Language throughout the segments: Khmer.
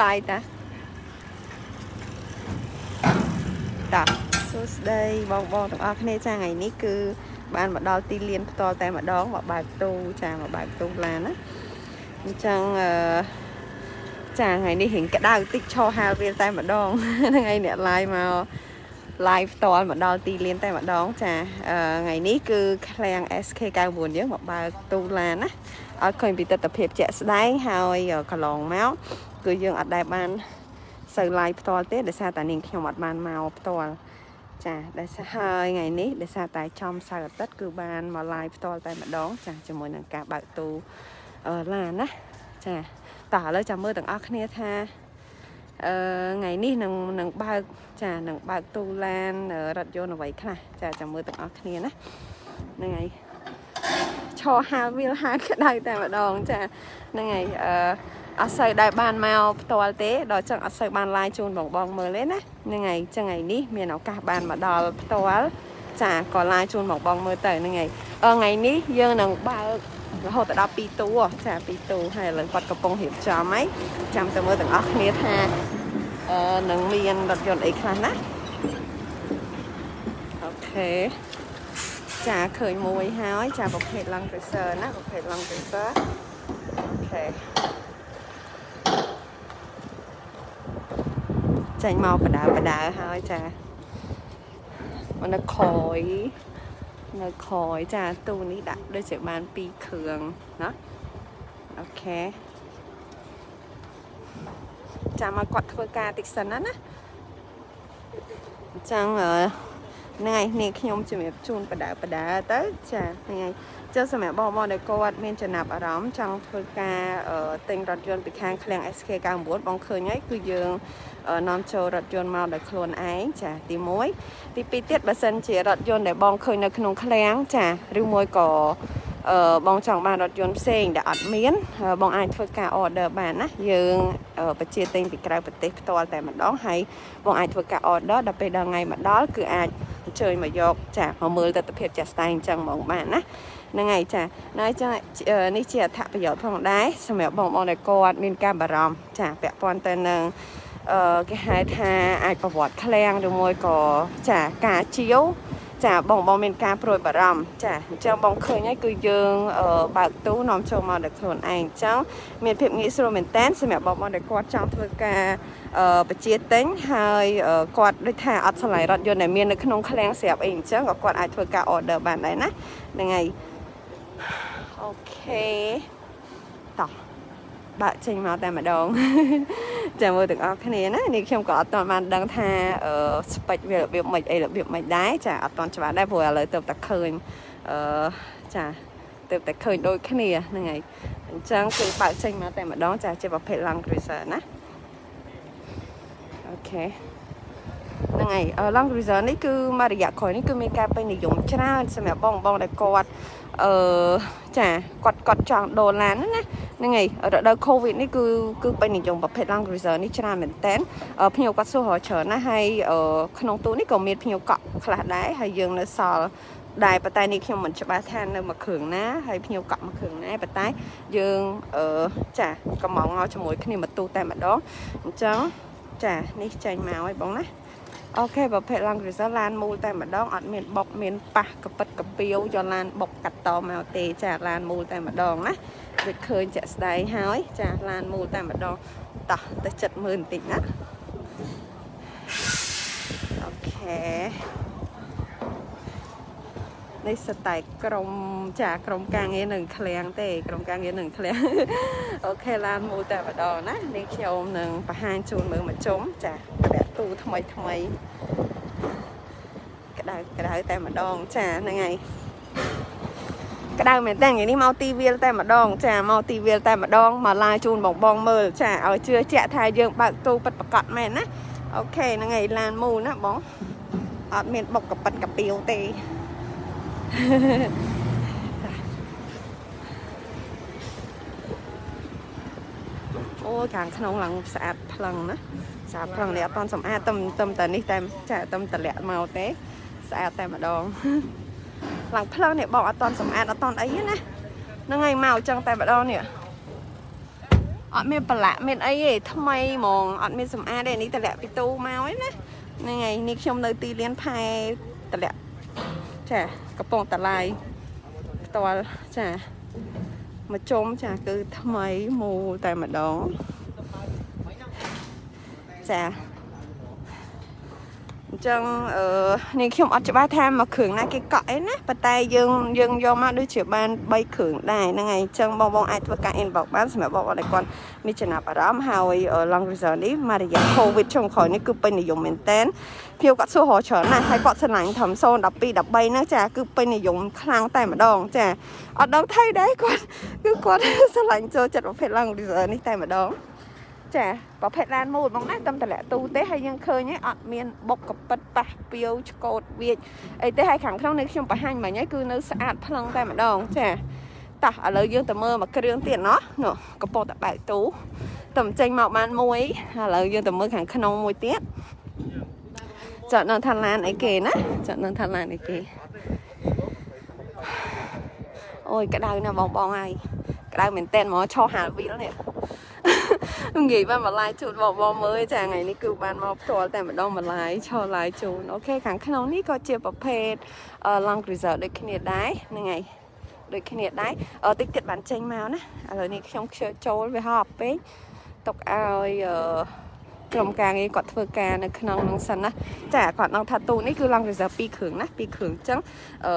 ឡាយតាតាសួស្តីបងបងទាំងអស់គ្នាចាថ្ងៃនេះគឺ បានមកដល់ទីលានផ្ទាល់តែម្ដងមកបើកទូចាមកបើកទូឡានណាអញ្ចឹងអឺចាថ្ងៃនេះរៀងក្តៅតិចឈរហាលវាតែម្ដងថ្ងៃអ្នក live មក live ផ្ទាល់មកដល់ទីលានតែម្ដងចាថ្ងៃនេះគឺឃ្លាំង SK99 យើងមកបើកទូឡានណាឲ្យឃើញពីទស្សនវិជ្ជាជាក់ស្ដែងហើយកន្លងមកគឺយើងអត់ដែលបានសូវ live ផ្ទាល់ទេដោយសារតែនាងខ្ញុំអត់បានមកផ្ទាល់ចាដែលហើយថ្ងៃនេះដោយសារតែចំសៅរ៍អាទិត្យគឺបានមក live ផ្ទាល់តែម្ដង ចាជាមួយនឹងការបើកទូឡានណាចាតើឥឡូវចាំមើលទាំងអស់គ្នាថាអឺ ថ្ងៃនេះនឹងនឹងបើកចានឹងបើកទូឡានរថយន្តអ្វីខ្លះចាចាំមើលទាំងអស់គ្នាណាហ្នឹងហើយឈរហាលវាលហាលក្តៅតែម្ដងចាហ្នឹងហើយអឺអត់សូវដែលបានមកផ្ទាល់ទេដល់ចឹងអត់សូវបានឡាយជូនបងបងមើលទេណាហ្នឹងហើយចឹងថ្ងៃនេះមានឱកាសបានមកដល់ផ្ទាល់ចាក៏ឡាយជូនបងបងមើលទៅហ្នឹងហើយថ្ងៃនេះយើងនឹងបើក រហូតដល់2តួចា2តួហើយឥឡូវគាត់កំពុងរៀបចំហើយចាំទៅមើលទាំងអស់គ្នាថាអឺនឹងមានរថយន្តអីខ្លះណាOK ចាឃើញមួយហើយចាប្រភេទ Land Cruiser ណាប្រភេទ Land Cruiser OK ចេញមកបដើបដើហើយចាមកនៅក្រោយ នៅក្រោយចាទូនេះដាក់ដូចជាបាន2គ្រឿងណា OK ចាំឲ្យគាត់ធ្វើការតិចសិនណាណាអញ្ចឹងហ្នឹងហើយនេះខ្ញុំជំរាបជូនបដើបដើទៅចាហ្នឹងហើយ ចុះសម្រាប់បងបងដែលគាត់មានចំណាប់អារម្មណ៍ចង់ធ្វើការទិញរថយន្តពីខាងឃ្លាំង SK99 បងឃើញហើយគឺយើងនាំចូលរថយន្តមកដោយខ្លួនឯងចាទី1ទី2ទៀតបើសិនជារថយន្តដែលបងឃើញនៅក្នុងឃ្លាំងចាឬមួយក៏អឺបងចង់បានរថយន្តផ្សេងដែលអត់មាន បងអាចធ្វើការ order បានណាយើងបញ្ជាទិញពីក្រៅប្រទេសផ្ទាល់តែម្ដងហើយបងអាចធ្វើការ order ដល់ពេលដល់ថ្ងៃមកដល់គឺអាចអញ្ជើញមកយកចាមកមើលទស្សនវិជ្ជាចាស់ស្ដែងអញ្ចឹងហ្មងបានណា ហ្នឹងហើយចានៅចឹងនេះជាអត្ថប្រយោជន៍ផងដែរសម្រាប់បងប្អូនដែលគាត់មានការបារម្ភចាពាក់ព័ន្ធទៅនឹងអឺគេហៅថាអាចប្រវត្តិឃ្លាំងឬមួយក៏ចាការជាវចាបងបងមានការព្រួយបារម្ភចាអញ្ចឹងបងឃើញហើយគឺយើងបើកទូនាំចូលមកដល់ខ្លួនឯងអញ្ចឹងមានភាពងាយស្រួលមែនតើសម្រាប់បងបងដែលគាត់ចង់ធ្វើការបជាទិញហើយគាត់ដូចថាអត់ឆ្លៃរថយន្តដែលមាននៅក្នុងឃ្លាំងស្រាប់អីអញ្ចឹងក៏គាត់អាចធ្វើការ order បានដែរណាហ្នឹងហើយ អូខេតោះបើកចេញមកតែម្ដងចាំមើលទាំងអស់គ្នាណានេះខ្ញុំក៏អត់ទាន់បានដឹងថាអឺស្ពេចវារបៀបម៉េចអីរបៀបម៉េចដែរចាអត់ទាន់ច្បាស់ដែរព្រោះឥឡូវទៅតែឃើញអឺចាទៅតែឃើញដូចគ្នាហ្នឹងហើយអញ្ចឹងគឺបើកចេញមកតែម្ដងចាជាប្រភេទ Land Cruiser ណាអូខេហ្នឹងហើយ Land Cruiser នេះគឺមករយៈក្រោយនេះគឺមានការពេញនិយមច្រើនសម្រាប់បងបងដែលគាត់ អឺចាគាត់គាត់ចង់ដូរឡានណាហ្នឹងហើយរដូវ Covid នេះគឺគឺពេញនិយមប្រភេទ Land Cruiser នេះច្រើនមែនតើភ្ញៀវគាត់សួរច្រើនណាស់ហើយក្នុងទូនេះក៏មានភ្ញៀវកក់ខ្លះដែរហើយយើងនៅសល់ដែរប៉ុន្តែនេះខ្ញុំមិនច្បាស់ថានៅមួយគ្រឿងណាហើយភ្ញៀវកក់មួយគ្រឿងណាប៉ុន្តែយើងអឺចាកំងមកជាមួយគ្នាមកទូតែម្ដងអញ្ចឹងចានេះចេញមកហើយបងណា អូខេប្រភេទ Land Cruiser ឡានមូលតែម្ដងអត់មានបុកមានប៉ះកពិតកពីវយកឡានបុកកាត់តមកទេចាឡានមូលតែម្ដងណាដូចឃើញជាក់ស្ដែងហើយចាឡានមូលតែម្ដងតោះទៅចិត្តមើលបន្តិចណាអូខេនេះសតែក្រុមចាក្រុមការងារនឹងឃ្លាំងទេ ក្រុមការងារនឹងឃ្លាំងអូខេឡានមូលតែម្ដងណានេះខ្ញុំនឹងបង្ហាញជូនមើលមកជុំចាប្រាក់ ទូថ្មីថ្មីក្តៅក្តៅតែម្ដងចាហ្នឹងហើយក្តៅមែនតើថ្ងៃនេះមកទីវាលតែម្ដង ចាមកទីវាលតែម្ដងមកឡាយជូនបងបងមើលចាឲ្យជឿជាក់ថាយើងបើកទូពិតប្រកបមែនណាអូខេហ្នឹងហើយឡានមូលណាបងអត់មានបុកកប៉ិតកាពីវទេអូខាងក្នុងឡើងស្អាតផ្លឹងណា ស្អាតផ្លឹងនេះអត់តន់សម្អាតតែតែតែនេះតែចាតែតម្លាក់មកទេ ស្អាតតែម្ដងឡើងផ្លូវនេះបងអត់តន់សម្អាតអត់តន់អីណាហ្នឹងហើយមកអញ្ចឹងតែម្ដងនេះអត់មានប្រឡាក់មានអីទេថ្មីហ្មងអត់មានសម្អាតទេនេះតម្លាក់ពីទូមកឯណាហ្នឹងហើយនេះខ្ញុំនៅទីលានផែតម្លាក់ចាកំពង់តាឡាយផ្ទាល់ចាមកជុំចាគឺថ្មីមូលតែម្ដង ចាអញ្ចឹងអឺនេះខ្ញុំអត់ច្បាស់ថាមកគ្រឿងណាគេកក់អីណាប៉ុន្តែយើងយើងយកមកដូចជាបាន3គ្រឿងដែរហ្នឹងហើយអញ្ចឹងបងបងអាចធ្វើការ inbox បានសម្រាប់បងប្អូនដែលគាត់មានចំណាប់អារម្មណ៍ហើយ long resort នេះមករយៈ covid ចុងក្រោយនេះគឺពេញនិយមមែនតើភ្ញៀវគាត់សួររកច្រើនណាស់ហើយគាត់ស្រឡាញ់ធំ0 12 13ហ្នឹងចាគឺពេញនិយមខ្លាំងតែម្ដងចាអត់ដឹងថៃដែរគាត់គឺគាត់ស្រឡាញ់ចូលចិត្តប្រភេទ long resort នេះតែម្ដង ចាប្រភេទឡានមូលបងណាតាមតម្លាក់ទូទេហើយយើងឃើញឯងអត់មានបុកកពិតប៉ះពាវឆ្កូតវាចអីទេហើយខាងក្នុងនេះខ្ញុំបង្ហាញមិញហើយគឺនៅស្អាតផ្លឹងតែម្ដងចាតោះឥឡូវយើងទៅមើលមួយគ្រឿងទៀតណោះនោះកំពុងតែបែកទូតែចេញមកបានមួយឥឡូវយើងទៅមើលខាងក្នុងមួយទៀតចាត់នៅថាឡានអីគេណាចាត់នៅថាឡានអីគេអូយក្តៅណាស់បងបងហើយក្តៅមែនតើហ្មងឆោហាលវីលនេះ និយាយបានបន្លាយជូនបងបងមើលចាថ្ងៃនេះគឺបានមកផ្ទាល់តែម្ដងបន្លាយឆោឡាយជូនអូខេខាងក្នុងនេះក៏ជាប្រភេទ long resort ដូចគ្នាដែរហ្នឹងហើយដូចគ្នាដែរតិចទៀតបានចេញមកណាឥឡូវនេះខ្ញុំខ្ជិលចូលវាហោះពេកទុកឲ្យក្រុមការងារគាត់ធ្វើការនៅក្នុងនោះសិនណាចាគាត់នឹងថាទូនេះគឺ long reserve 2គ្រឿងណា2គ្រឿងអញ្ចឹងអឺ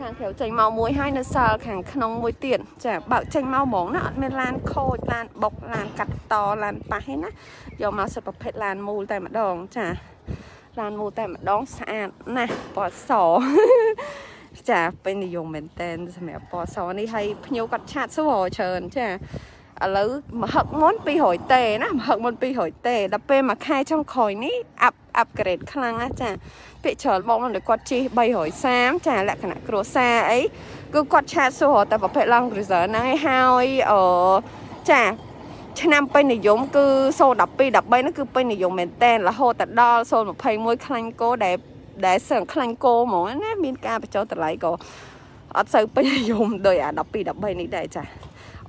ខាងក្រៅចេញមកមួយហើយនៅសល់ខាងក្នុងមួយទៀតចាបើកចេញមកហ្មងណាអត់មានឡានខូចឡានបុកឡានកាត់តឡានប៉ះទេណាយកមកសិតប្រភេទឡានមូលតែម្ដងចាឡានមូលតែម្ដងស្អាតណាស់ពណ៌សចាពេញនិយមមែនតែនសម្រាប់ពណ៌សនេះហើយភ្ញៀវគាត់ឆាតសួរច្រើនចាឥឡូវមហឹកមុន200តេណាមហឹកមុន200តេដល់ពេលមួយខែចុងក្រោយនេះអាប់អាប់ក្រេតខ្លាំងណាចា ពាក្យច្រើនបងដល់គាត់ជិះ330ចាលក្ខណៈគ្រួសារអីគឺគាត់ឆាតសួរតែប្រភេទ Land Cruiser ហ្នឹងឯងហើយអឺចាឆ្នាំពេញនិយមគឺ012 13ហ្នឹងគឺពេញនិយមមែនតែនរហូតទៅដល់021ខ្លាញ់គោដែលដែលសឹងខ្លាញ់គោហ្មងណាមានការបញ្ចុះតម្លៃក៏អត់សូវពេញនិយមដោយអា12 13នេះដែរចា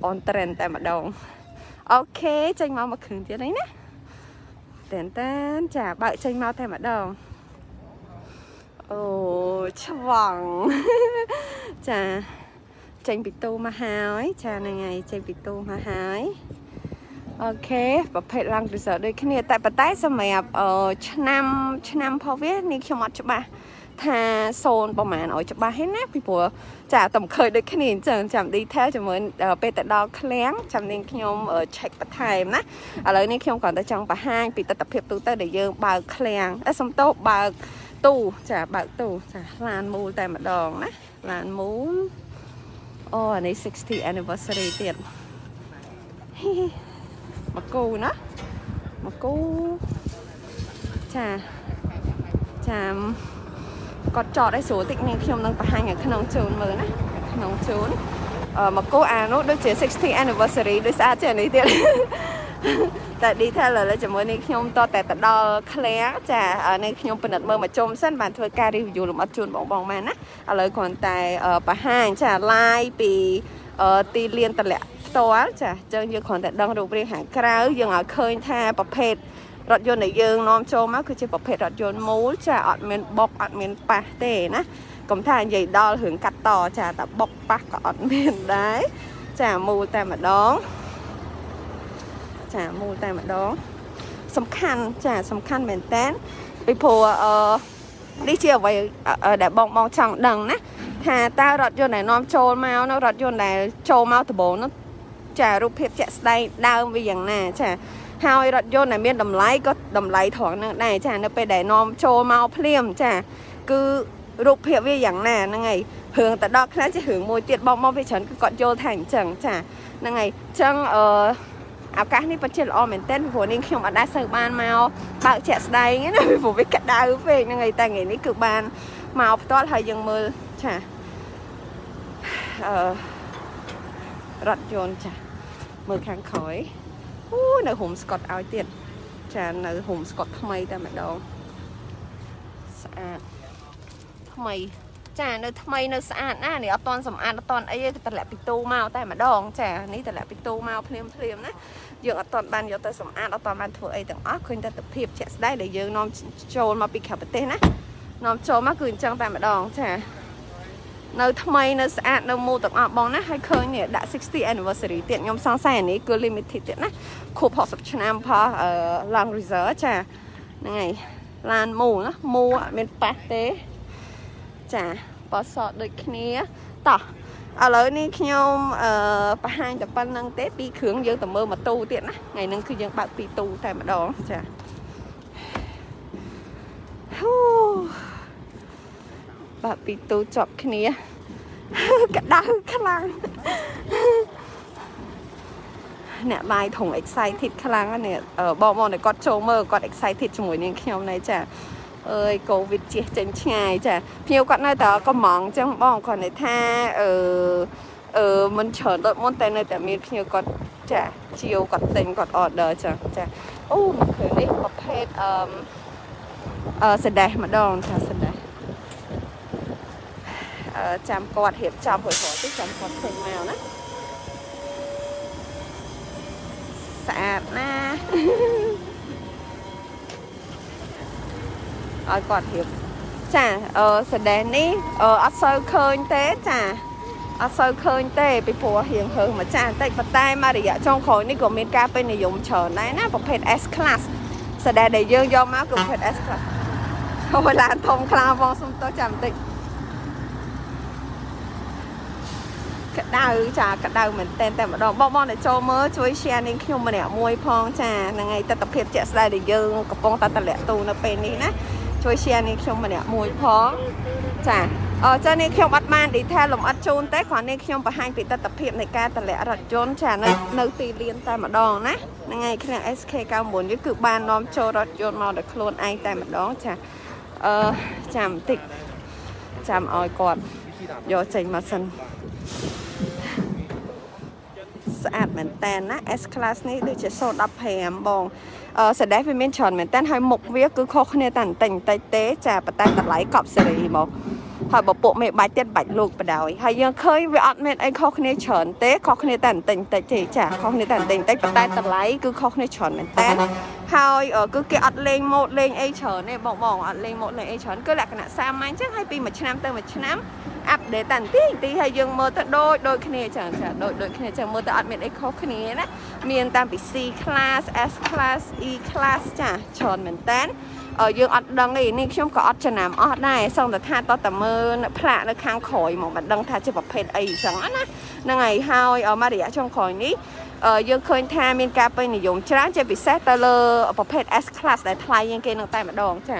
អនត្រេនតែម្ដងអូខេចេញមកមកគ្រឿងទៀតនេះណាតែនតែនចាបើកចេញមកតែម្ដង អូឆ្វង់ចាចេញពីទូមកហើយចាហ្នឹងហើយចេញពីទូមកហើយអូខេប្រភេទ Land Cruiser ដូចគ្នា តែប៉ុន្តែសម្រាប់ឆ្នាំឆ្នាំផងវានេះខ្ញុំអត់ច្បាស់ថាសូនប្រហែលឲ្យច្បាស់ហ្នឹងណាពីព្រោះចាតែមិនឃើញដូចគ្នាអញ្ចឹងចាំ detail ជាមួយពេលទៅដល់ឃ្លាំងចាំនាងខ្ញុំ check បន្ថែមណាឥឡូវនេះខ្ញុំគ្រាន់តែចង់បង្ហាញពីទស្សនវិជ្ជាទូទៅដែលយើងបើកឃ្លាំងសំតោបើក ទូចាបើកទូចាឡានមូលតែម្ដងណាឡានមូលអូអានេះ60 anniversary ទៀតមកគូណាមកគូចាចាំគាត់ចតឲ្យស្រួលតិចនេះខ្ញុំនឹងបង្ហាញនៅក្នុងជូនមើលណាក្នុងជូនអឺមកគោអានោះដូចជា60 anniversary ដូចស្អាតជាងនេះទៀត តែ detail ឥឡូវជាមួយនេះខ្ញុំតតែទៅដល់ឃ្លាំងចានេះខ្ញុំពិនិត្យមើលមកជុំសិនបានធ្វើការ review លម្អិតជូនបងបងមែនណាឥឡូវគ្រាន់តែបង្ហាញចា live ពីទីលានតម្លាក់ផ្ទាល់ចាអញ្ចឹងយើងគ្រាន់តែដឹងរូបរាងខាងក្រៅយើងឲ្យឃើញថាប្រភេទរថយន្តដែលយើងនាំចូលមកគឺជាប្រភេទរថយន្តមូលចាអត់មានបុកអត់មានប៉ះទេណាកុំថានិយាយដល់រឿងកាត់តចាតែបុកប៉ះក៏អត់មានដែរចាមូលតែម្ដង ចាមូលតែម្ដងសំខាន់ចាសំខាន់មែនតើពីព្រោះអឺនេះជាអ្វីដែលបងបងចង់ដឹងណាថាតើរថយន្តដែលនាំចូលមកនៅរថយន្តដែលចូលមកដំបូងនោះចារូបភាពជាក់ស្ដែងដើមវាយ៉ាងណាចាហើយរថយន្តដែលមានតម្លៃក៏តម្លៃត្រង់នឹងដែរចានៅពេលដែលនាំចូលមកភ្លាមចាគឺរូបភាពវាយ៉ាងណាហ្នឹងហើយរឿងទៅដល់ខ្លះជារឿងមួយទៀតបងមកវាច្រើនគឺគាត់យល់ថាអញ្ចឹងចាហ្នឹងហើយអញ្ចឹងអឺ ឱកាសនេះពិតជាល្អមែនទែនព្រោះនាងខ្ញុំអត់ដែរសូវបានមកបើកជាក់ស្ដែងណាព្រោះវាក្តៅពេកហ្នឹងហើយតែថ្ងៃនេះគឺបានមកផ្ទាល់ហើយយើងមើលចាអឺរថយន្តចាមើលខាងក្រោយអូនៅហុំស្កុតឲ្យទៀតចានៅហុំស្កុតថ្មីតែម្ដងស្អាតថ្មី ចានៅថ្មីនៅស្អាតណានេះអត់តន់សម្អាតអត់តន់អីទេតម្លាក់ពីទូមកតែម្ដងចានេះតម្លាក់ពីទូមកភ្លាមភ្លាមណាយើងអត់តន់បានយកទៅសម្អាតអត់តន់បានធ្វើអីទាំងអស់ឃើញតែទភាពជាក់ស្ដែងដែលយើងនាំចូលមកពីក្រៅប្រទេសណានាំចូលមកគឺអញ្ចឹងតែម្ដងចានៅថ្មីនៅស្អាតនៅមូលទាំងអស់បងណាហើយឃើញនេះដាក់60 anniversary ទៀតខ្ញុំសង្ស័យអានេះគឺ limited ទៀតណាខួប60ឆ្នាំផោះ Land Cruiser ចាហ្នឹងហើយឡានមូលណាមូលអត់មានប៉ះទេ ចាបោះសក់ដូចគ្នាតោះឥឡូវនេះខ្ញុំអឺបង្ហាញតែប៉ុណ្្នឹងទេពីគ្រឿងយើងទៅមើលម៉ូតូទៀតណាថ្ងៃហ្នឹងគឺយើងបើកពីទូតែម្ដងចាហ៊ូបើកពីទូចប់គ្នាក្តៅខ្លាំងអ្នកបាយធំ excited ខ្លាំងនេះបងបងដែលគាត់ចូលមើលគាត់ excited ជាមួយនាងខ្ញុំនេះចា អើយកូវីដជះចេញឆ្ងាយចាភ្ញៀវគាត់នៅតែកំងអញ្ចឹងបងគាត់និយាយថាអឺអឺមិនច្រើនដូចមុនតែនៅតែមានភ្ញៀវគាត់ចាជាវគាត់ទិញគាត់ order ចឹងចាអូមកឃើញនេះប្រភេទអឺអឺសដេសម្ដងចាសដេសអឺចាំគាត់រៀបចំរួចរាល់ទីចាំគាត់ឃើញមកណាស្អាតណា ឲ្យគាត់រៀបចាអឺសដេសនេះអត់សូវឃើញទេចាអត់សូវឃើញទេពីព្រោះរៀងហើមួយចាបន្តិចប៉ុន្តែមករយៈចុងក្រោយនេះក៏មានការពេញនិយមច្រើនដែរណាប្រភេទ S class សដេសដែលយើងយកមកគឺប្រភេទ S class អូឡានធំខ្លាំងបងសុំតោះចាំបន្តិចក្តៅចាក្តៅមែនតែតែម្ដងបងបងដែលចូលមើលជួយ share នាងខ្ញុំម្នាក់មួយផងចាហ្នឹងហើយទស្សនវិជ្ជាជាក់ស្ដែងដែលយើងកំពុងតែតម្លាក់ទូនៅពេលនេះណា ជួយ share នាងខ្ញុំម្នាក់មួយផងចាអឺចានេះខ្ញុំអត់បាន detail លម្អិតជូនទេគ្រាន់នេះខ្ញុំបង្ហាញពីទស្សនវិជ្ជានៃការតម្លាក់រថយន្តចានៅនៅទីលានតែម្ដងណាហ្នឹងហើយក្នុង SK99 នេះគឺបាននាំចូលរថយន្តមកដល់ខ្លួនឯងតែម្ដងចាអឺចាំបន្តិចចាំឲ្យគាត់យកចេញមកសិនស្អាតមែនតើណា S class នេះដូចជា015បងអឺ សដេះវាមានច្រើនមែនតើហើយមុខវាគឺខុសគ្នាតែបន្តិចបន្តិចទេចាប៉ុន្តែតម្លៃកប់សេរីមកហើយបើពួកមេបាច់ទៀតបាច់លោកបដ ாய் ហើយយើងឃើញវាអត់មានអីខុសគ្នាច្រើនទេខុសគ្នាតែបន្តិចបន្តិចទេចាខុសគ្នាតែបន្តិចបន្តិចប៉ុន្តែតម្លៃគឺខុសគ្នាច្រើនមែនតើហើយគឺគេអត់លេងម៉ូដលេងអីច្រើនទេបងបងអត់លេងម៉ូដលេងអីច្រើនគឺលក្ខណៈសាមញ្ញចឹងហើយពីមួយឆ្នាំទៅមួយឆ្នាំ អាប់ដេតតាន់ទីទីហើយយើងមើលទៅដូចដូចគ្នាចឹងចាដូចដូចគ្នាចឹងមើលទៅអត់មានអីខុសគ្នាណាមានតាមពី C class S class E class ចាច្រើនមែនតើយើងអត់ដឹងទេនេះខ្ញុំក៏អត់ចំណាំអស់ដែរសង្កត់ថាតតមើលផ្លាកនៅខាងក្រោយមកមិនដឹងថាជាប្រភេទអីចឹងណាហ្នឹងហើយហើយមករយៈចុងក្រោយនេះយើងឃើញថាមានការពេញនិយមច្រើនជាពិសេសទៅលើប្រភេទ S class ដែលថ្លៃជាងគេនឹងតែម្ដងចា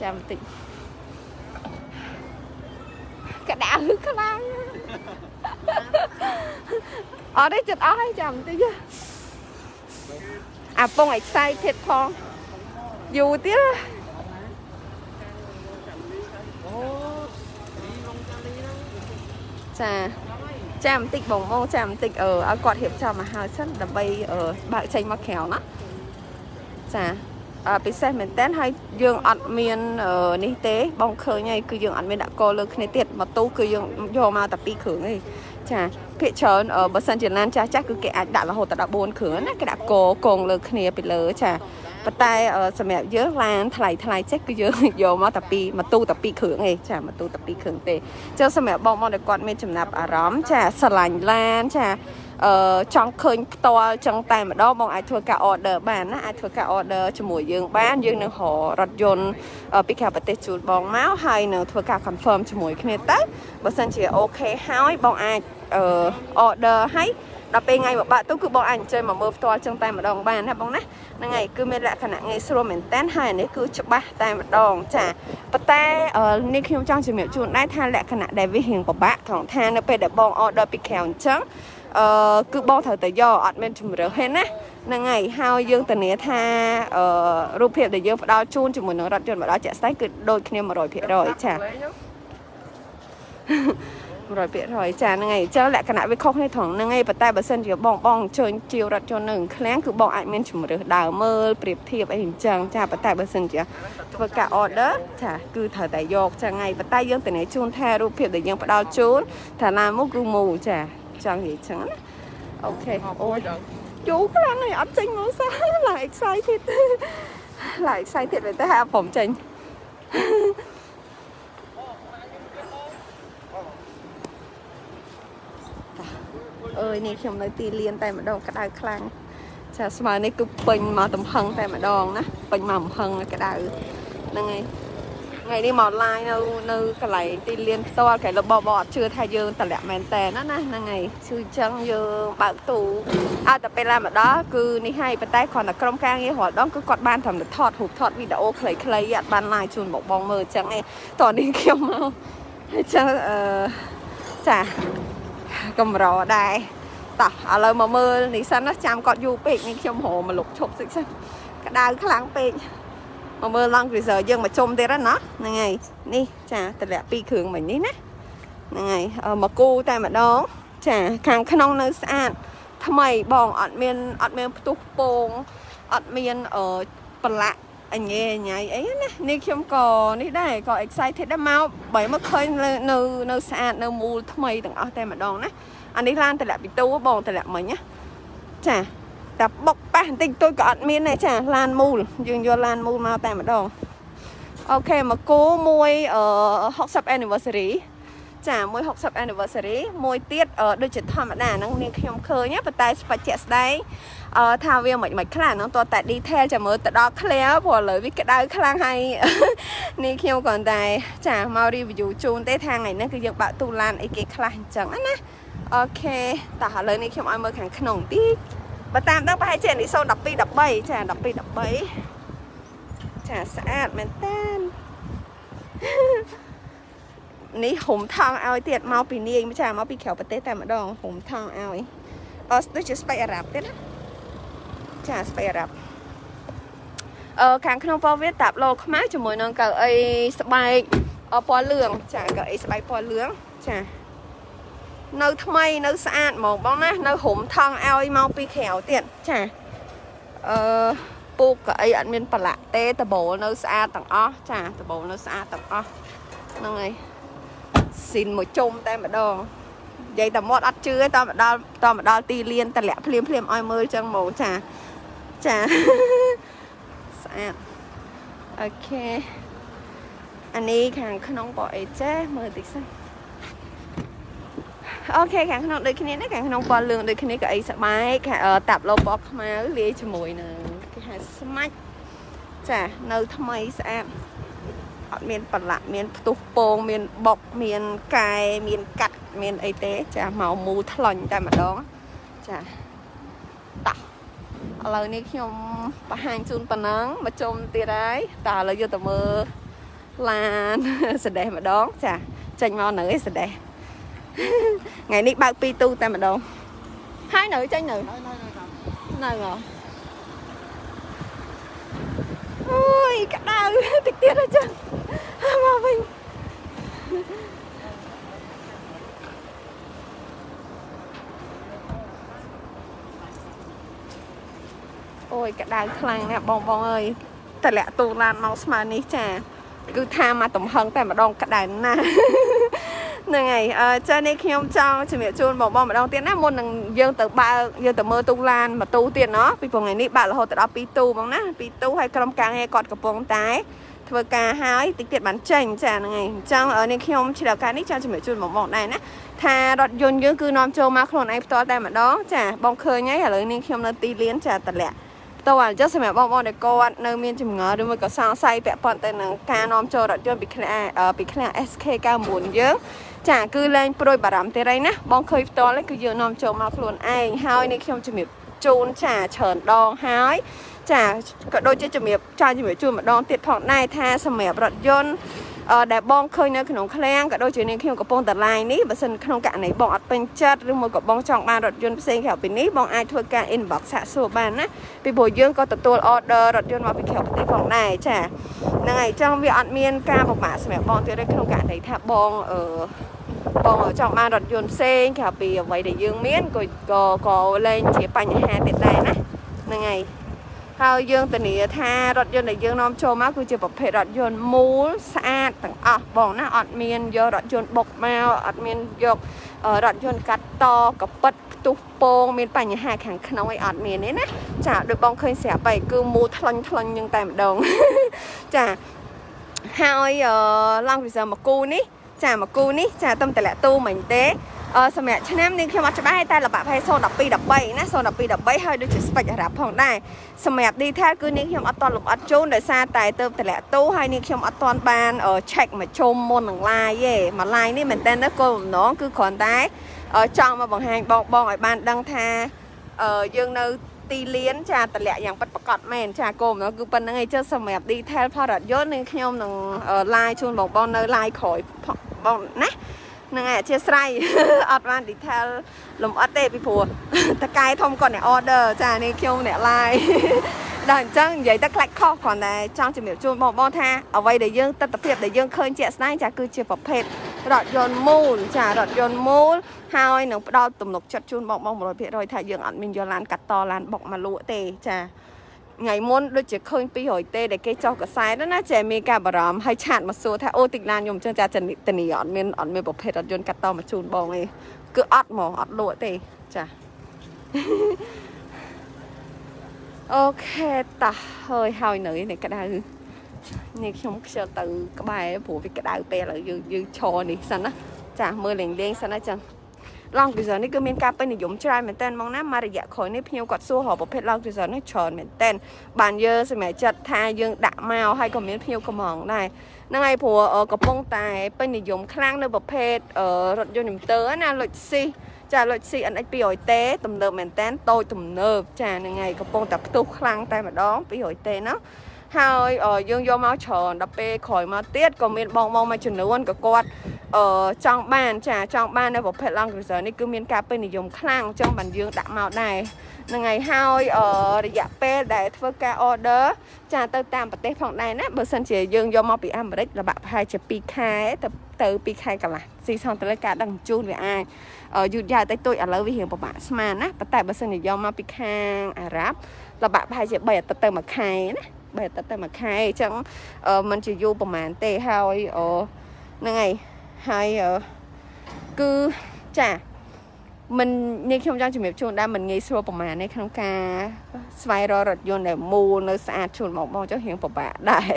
ចាំបន្តិច ក្តៅខ្លាំងអត់ទេចិត្តអស់ហើយចាំបន្តិចអាពងឲ្យខ្សែទៀតផងយូរទៀតចាចាំបន្តិចបងមកចាំបន្តិចអឺឲ្យគាត់រៀបចំមកហើយសិនដើម្បីបើកចេញមកក្រៅណាចា ពិសេសមែនតើហើយយើងអត់មាននេះទេបងឃើញហើយគឺយើងអត់មានដាក់កលើគ្នាទៀតម៉ូតូគឺយើងយកមកតែ2គ្រឿងទេចាភាគច្រើនបើសិនជាឡានចាស់ចាស់គឺគេអាចដាក់រហូតដល់14គ្រឿងណាគេដាក់កកងលើគ្នាពីលើចាប៉ុន្តែសម្រាប់យើងឡានថ្លៃថ្លៃចេះគឺយើងយកមកតែពីម៉ូតូតែពីរគ្រឿងឯងចាម៉ូតូតែពីរគ្រឿងទេចុះសម្រាប់បងមកដែលគាត់មានចំណាប់អារម្មណ៍ចាស្រឡាញ់ឡានចា អឺចង់ឃើញផ្ទាល់ចឹងតែម្ដងបងអាចធ្វើការ order បានណាអាចធ្វើការ order ជាមួយយើងបានយើងនឹងរករថយន្តពីក្រៅប្រទេសជូនបងមកហើយនឹងធ្វើការ confirm ជាមួយគ្នាទៅបើសិនជាអូខេហើយបងអាចអឺ order ឲ្យដល់ពេលថ្ងៃមកបាក់ទៅគឺបងអាចអញ្ជើញមកមើលផ្ទាល់ចឹងតែម្ដងបានណាបងណាហ្នឹងហើយគឺមានលក្ខណៈងាយស្រួលមែនតើហើយនេះគឺច្បាស់តែម្ដងចាប៉ុន្តែនេះខ្ញុំចង់ជំរាបជូនដែរថាលក្ខណៈដែលវារៀងពិបាកត្រង់ថានៅពេលដែលបង order ពីក្រៅអញ្ចឹង អឺគឺបងត្រូវតែយកអត់មានជំរឿហេណាហ្នឹងហើយហើយយើងធានាថាអឺរូបភាពដែលយើងផ្ដល់ជូនជាមួយនឹងរថយន្តមកដល់ជាក់ស្ដែងគឺដូចគ្នា100%ចា100%ចាហ្នឹងហើយអញ្ចឹងលក្ខណៈវាខុសគ្នាត្រង់ហ្នឹងឯងប៉ុន្តែបើសិនជាបងបងអញ្ជើញជាវរថយន្តនឹងឃ្លាំងគឺបងអាចមានជំរឿសដើរមើលប្រៀបធៀបអីអញ្ចឹងចាប៉ុន្តែបើសិនជាធ្វើការ order ចាគឺត្រូវតែយកចឹងហើយប៉ុន្តែយើងតែជូនថារូបភាពដែលយើងផ្ដល់ជូនថាឡានមកគឺមូចា ចង់និយាយចឹងណាអូខេអូយយូរខ្លាំងហើយអត់ចេញមកសោះឡើង excited ឡើង excited ទៅតែហាผมចេញអើយនេះខ្ញុំនៅទីលានតែម្ដងក្តៅខ្លាំងចាស្មើនេះគឺពេញមកទំហឹងតែម្ដងណាពេញមកទំហឹងក្តៅហ្នឹងហើយ ថ្ងៃនេះមកឡាយនៅនៅកន្លែងទីលានផ្ទាល់គេរបស់បអត់ជឿថាយើងតម្លាក់មែនតើណាណាហ្នឹងហើយជឿចឹងយើងបើកទូអត់តែពេលឡាមកដល់គឺនេះហើយប៉ុន្តែគ្រាន់តែក្រុមការងាររាល់ដងគឺគាត់បានត្រឹមតែថតរូបថតវីដេអូខ្លីៗអត់បានឡាយជូនមកបងមើលចឹងឯងតោះនេះខ្ញុំមកចឹងអឺចាកម្រដែរតោះឥឡូវមកមើលនេះសិនណាចាំគាត់យូរពេកនេះខ្ញុំរមមកលុកឈប់សិចសិនក្តៅខ្លាំងពេក មកមើល long freezer យើងមកជុំទៀតណាហ្នឹងហើយនេះចាតម្លាក់ពីរគ្រឿងមិញនេះណាហ្នឹងហើយមកគូតែម្ដងចាខាងក្នុងនៅស្អាតថ្មីបងអត់មានអត់មានផ្ទុះពងអត់មានអឺប្រឡាក់អញេញ៉ៃអីណានេះខ្ញុំក៏នេះដែរក៏ excited ដែរមកបើមកឃើញនៅនៅស្អាតនៅមូលថ្មីទាំងអស់តែម្ដងណាអានេះឡានតម្លាក់ពីទូបងតម្លាក់មិញណាចា តែបុកប៉ះបន្តិចតួចក៏អត់មានដែរចាឡានមូលយើងយកឡានមូលមកតែម្ដងអូខេមកគូមួយអឺ60 anniversary ចាមួយ60 anniversary មួយទៀតដូចជាធម្មតាហ្នឹងនាងខ្ញុំឃើញប៉ុន្តែស្បជាក់ស្ដែងអឺថាវាមិនមិនខ្លះហ្នឹងតតែ detail ចាំមើលទៅដល់ clear ព្រោះឥឡូវវាក្តៅខ្លាំងហើយនេះខ្ញុំគ្រាន់តែចាមក review ជូនទេថាថ្ងៃនេះគឺយើងបាក់ទូឡានអីគេខ្លះអញ្ចឹងណាអូខេតោះឥឡូវនេះខ្ញុំឲ្យមើលខាងក្នុងតិច បើតាមដឹងប្រហែលជានេះ012 13ចា12 13ចាស្អាតមែនតើនេះហុំថងឲ្យទៀតមកពីនាយចាមកពីក្រៅប្រទេសតែម្ដងហុំថងឲ្យអត់ដូចជាស្បែកអារ៉ាប់ទៀតណាចាស្បែកអារ៉ាប់អឺខាងក្នុងពណ៌វាតាប់លោខ្មៅជាមួយនឹងកៅអីស្បែកពណ៌លឿងចាកៅអីស្បែកពណ៌លឿងចា នៅថ្មីនៅស្អាតហ្មងបងណានៅរុំថងឲ្យមកពីក្រៅទៀតចាអឺពូកកៅអីអត់មានប្រឡាក់ទេដបូលនៅស្អាតទាំងអស់ចាដបូលនៅស្អាតទាំងអស់ហ្នឹងហើយស៊ីនមួយជុំតែម្ដងនិយាយតែមាត់អត់ជឿទេតមកដល់តមកដល់ទីលានតម្លាក់ភ្លាមភ្លាមឲ្យមើលចឹងហ្មងចាចាស្អាតអូខេអានេះខាងក្នុងបោអីចេះមើលតិចសិន អូខេខាងក្នុងដូចគ្នានេះខាងក្នុងពណ៌លឿងដូចគ្នាក៏អីសបែកតាប់លោពណ៌ខ្មៅលាយជាមួយនឹងគេហៅស្មាច់ចានៅថ្មីស្អាតអត់មានប្រឡាក់មានផ្ទុះពងមានបុកមានកែមានកាត់មានអីទេ ចាមកមូថ្លាញ់តែម្ដងចាតោះឥឡូវនេះខ្ញុំបង្ហាញជូនប៉ុណ្ណឹងមកជុំទៀតហើយតើឥឡូវយកទៅមើលឡានសដេះម្ដង ចាចេញមកនៅឯសដេះ ថ្ងៃនេះបើកពីទូតែម្ដងហើយនៅចេញនៅនៅនៅអូយក្តៅតិចទៀតចឹងមកវិញអូយក្តៅខ្លាំងណាស់បងបងអើយតម្លាក់ទូឡានមកស្មើនេះចា គឺថាមកទំហឹងតែម្ដងក្តៅណាស់ ហ្នឹងហើយអឺចានេះខ្ញុំចង់ជំរាបជូនបងបងម្ដងទៀតណាមុននឹងយើងទៅបើកយើងទៅមើលទូឡានមួយទូទៀតណោះពីព្រោះថ្ងៃនេះបើករហូតទៅដល់2ទូបងណា2ទូហើយក្រុមការងារគាត់កំពុងតែធ្វើការហើយតិចទៀតបានចេញចាហ្នឹងហើយអញ្ចឹងនេះខ្ញុំឆ្លៀវការនេះចង់ជំរាបជូនបងបងដែរណាថារថយន្តយើងគឺនាំចូលមកខ្លួនឯងផ្ទាល់តែម្ដងចាបងឃើញហើយឥឡូវនេះខ្ញុំនៅទីលានចាតម្លាក់តើអញ្ចឹងសម្រាប់បងប្អូនដែលគាត់នៅមានចម្ងល់ឬមួយក៏សង្ស័យពាក់ព័ន្ធទៅនឹងការនាំចូលរថយន្តពីឃ្លាំងពីឃ្លាំង SK99 យើង ចាគឺលែងព្រួយបារម្ភទេរៃណាបងឃើញផ្ទាល់គឺយើងនាំចូលមកខ្លួនឯងហើយនេះខ្ញុំជំរាបជូនចាច្រើនដងហើយចាក៏ដូចជាជំរាបចាជំរាបជូនម្ដងទៀតផងដែរថាសម្រាប់រថយន្តដែលបងឃើញនៅក្នុងឃ្លាំងក៏ដូចជានាងខ្ញុំកំពុងតែ line នេះបើសិនក្នុងករណីបងអត់ពេញចិត្តឬមួយក៏បងចង់បានរថយន្តផ្សេងក្រៅពីនេះបងអាចធ្វើការ inbox សាកសួរបានណាពីព្រោះយើងក៏ទទួល order រថយន្តមកពីក្រៅប្រទេសផងដែរចាហ្នឹងហើយចង់វាអត់មានការពិបាកសម្រាប់បងទៀតទេក្នុងករណីថាបងអឺ បងចង់បានរថយន្តផ្សេងក្រៅពីអ្វីដែលយើងមានក៏ក៏ក៏លែងជាបញ្ហាទៀតដែរណាហ្នឹងហើយហើយយើងធានាថារថយន្តដែលយើងនាំចូលមកគឺជាប្រភេទរថយន្តមូលស្អាតទាំងអស់បងណាអត់មានយករថយន្តបុកមកអត់មានយករថយន្តកាត់តកពិតផ្ទុះពងមានបញ្ហាខាងក្នុងអីអត់មានទេណាចាដូចបងឃើញស្រាប់ហើយគឺមូលថ្លាញ់ថ្លាញ់យ៉ាងតែម្ដងចាហើយឡង់វិស័មកគូនេះ ចាមកគូនេះចាទំតម្លាក់ទូមិញទេអឺសម្រាប់ឆ្នាំនេះខ្ញុំអត់ច្បាស់តែលបាក់ផែ012 13ណា012 13ហើយដូចជាស្ពេចអារ៉ាប់ផងដែរសម្រាប់ detail គឺនេះខ្ញុំអត់តលំអត់ជូនដោយសារតែទៅតម្លាក់ទូហើយនេះខ្ញុំអត់តបាន check មកជុំមុននឹង live ទេមក live នេះមែនតើគោលបំណងគឺគ្រាន់តែចង់មកបង្ហាញបងបងឲ្យបានដឹងថាយើងនៅទីលានចាតម្លាក់យ៉ាងពិតប្រកបមែនចាគោលបំណងគឺប៉ុណ្្នឹងឯងចុះសម្រាប់ detail ផលរថយន្តនឹងខ្ញុំនឹង live ជូនបងបងនៅ live ក្រោយ បងណាហ្នឹងហើយអធិស្ឋានអត់បាន detail លំអិតទេពីព្រោះតកែធំគាត់អ្នក order ចានេះខ្ញុំអ្នក live ដល់អញ្ចឹងនិយាយទៅខ្លាច់ខុសគ្រាន់តែចង់ជំរាបជូនបងបងថាអ្វីដែលយើងទស្សនភាពដែលយើងឃើញជាក់ស្ដែងចាគឺជាប្រភេទរថយន្តមូលចារថយន្តមូលហើយនឹងផ្ដល់ទំនុកចិត្តជូនបងបង100%ថាយើងអត់មានយកឡានកាត់តឡានបុកមកលក់ទេចា ថ្ងៃមុនដូចជាឃើញ200ទេដែលគេចោះកសែតណាចេះមានការបារម្ភហើយឆាតមកសួរថាអូតិចឡានខ្ញុំចឹងចាតនីអត់មានអត់មានប្រភេទរថយន្តកាត់តមកជូនបងឯងគឺអត់ហ្មងអត់លក់ទេចាអូខេតោះហើយហើយនៅនេះក្តៅនេះខ្ញុំខ្ជិលទៅក្បែរព្រោះវាក្តៅពេលហើយយើងយើងឈរនេះសិនណាចាមើលលេងលេងសិនណាចឹង long cruiser នេះគឺមានការពេញនិយមច្រើនមែនតើមកណាមករយៈក្រោយនេះភ្ញៀវគាត់សួររកប្រភេទ long cruiser នេះច្រើនមែនតើបានយើងសម្រាប់ចិត្តថាយើងដាក់មកហើយក៏មានភ្ញៀវកំងដែរហ្នឹងហើយព្រោះកំពុងតែពេញនិយមខ្លាំងនៅប្រភេទរថយន្ត Inter ណាលុចស៊ីចាលុច CNX 200T ទំនើបមែនតែនតូចទំនើបចាហ្នឹងហើយកំពុងតែផ្ទុះខ្លាំងតែម្ដង 200T ណា ហើយយើងយកមកច្រើនដល់ពេលក្រោយមកទៀតក៏មានបងបងមួយចំនួនក៏គាត់អឺចង់បានចាចង់បាននៅប្រភេទ Land Cruiser នេះគឺមានការពេញនិយមខ្លាំងអញ្ចឹងបានយើងដាក់មកដែរហ្នឹងហើយហើយអឺរយៈពេលដែលធ្វើការ order ចាទៅតាមប្រទេសផងដែរណាបើសិនជាយើងយកមកពីអាមេរិកលបាក់ប្រហែលជា2ខែទៅទៅ2ខែកន្លះស៊ីសងទៅលើការដឹងជូនវាអាចយឺតយ៉ាវទៅទួយឥឡូវវារៀងពិបាកស្មានណាប៉ុន្តែបើសិនជាយកមកពីខាងអារ៉ាប់លបាក់ប្រហែលជា3អាទិត្យទៅ1ខែណា 3អាទិត្យទៅ1ខែអញ្ចឹងมันជាយូរប្រហែលទេហើយហ្នឹងហើយហើយគឺចាមិននេះខ្ញុំចង់ជំរាបជូនដែរមិនងាយស្រួលប្រហែលទេក្នុងការស្វែងរករថយន្តដែលមូលនៅស្អាតជូនមកបងចុះរៀងពិបាកដែរ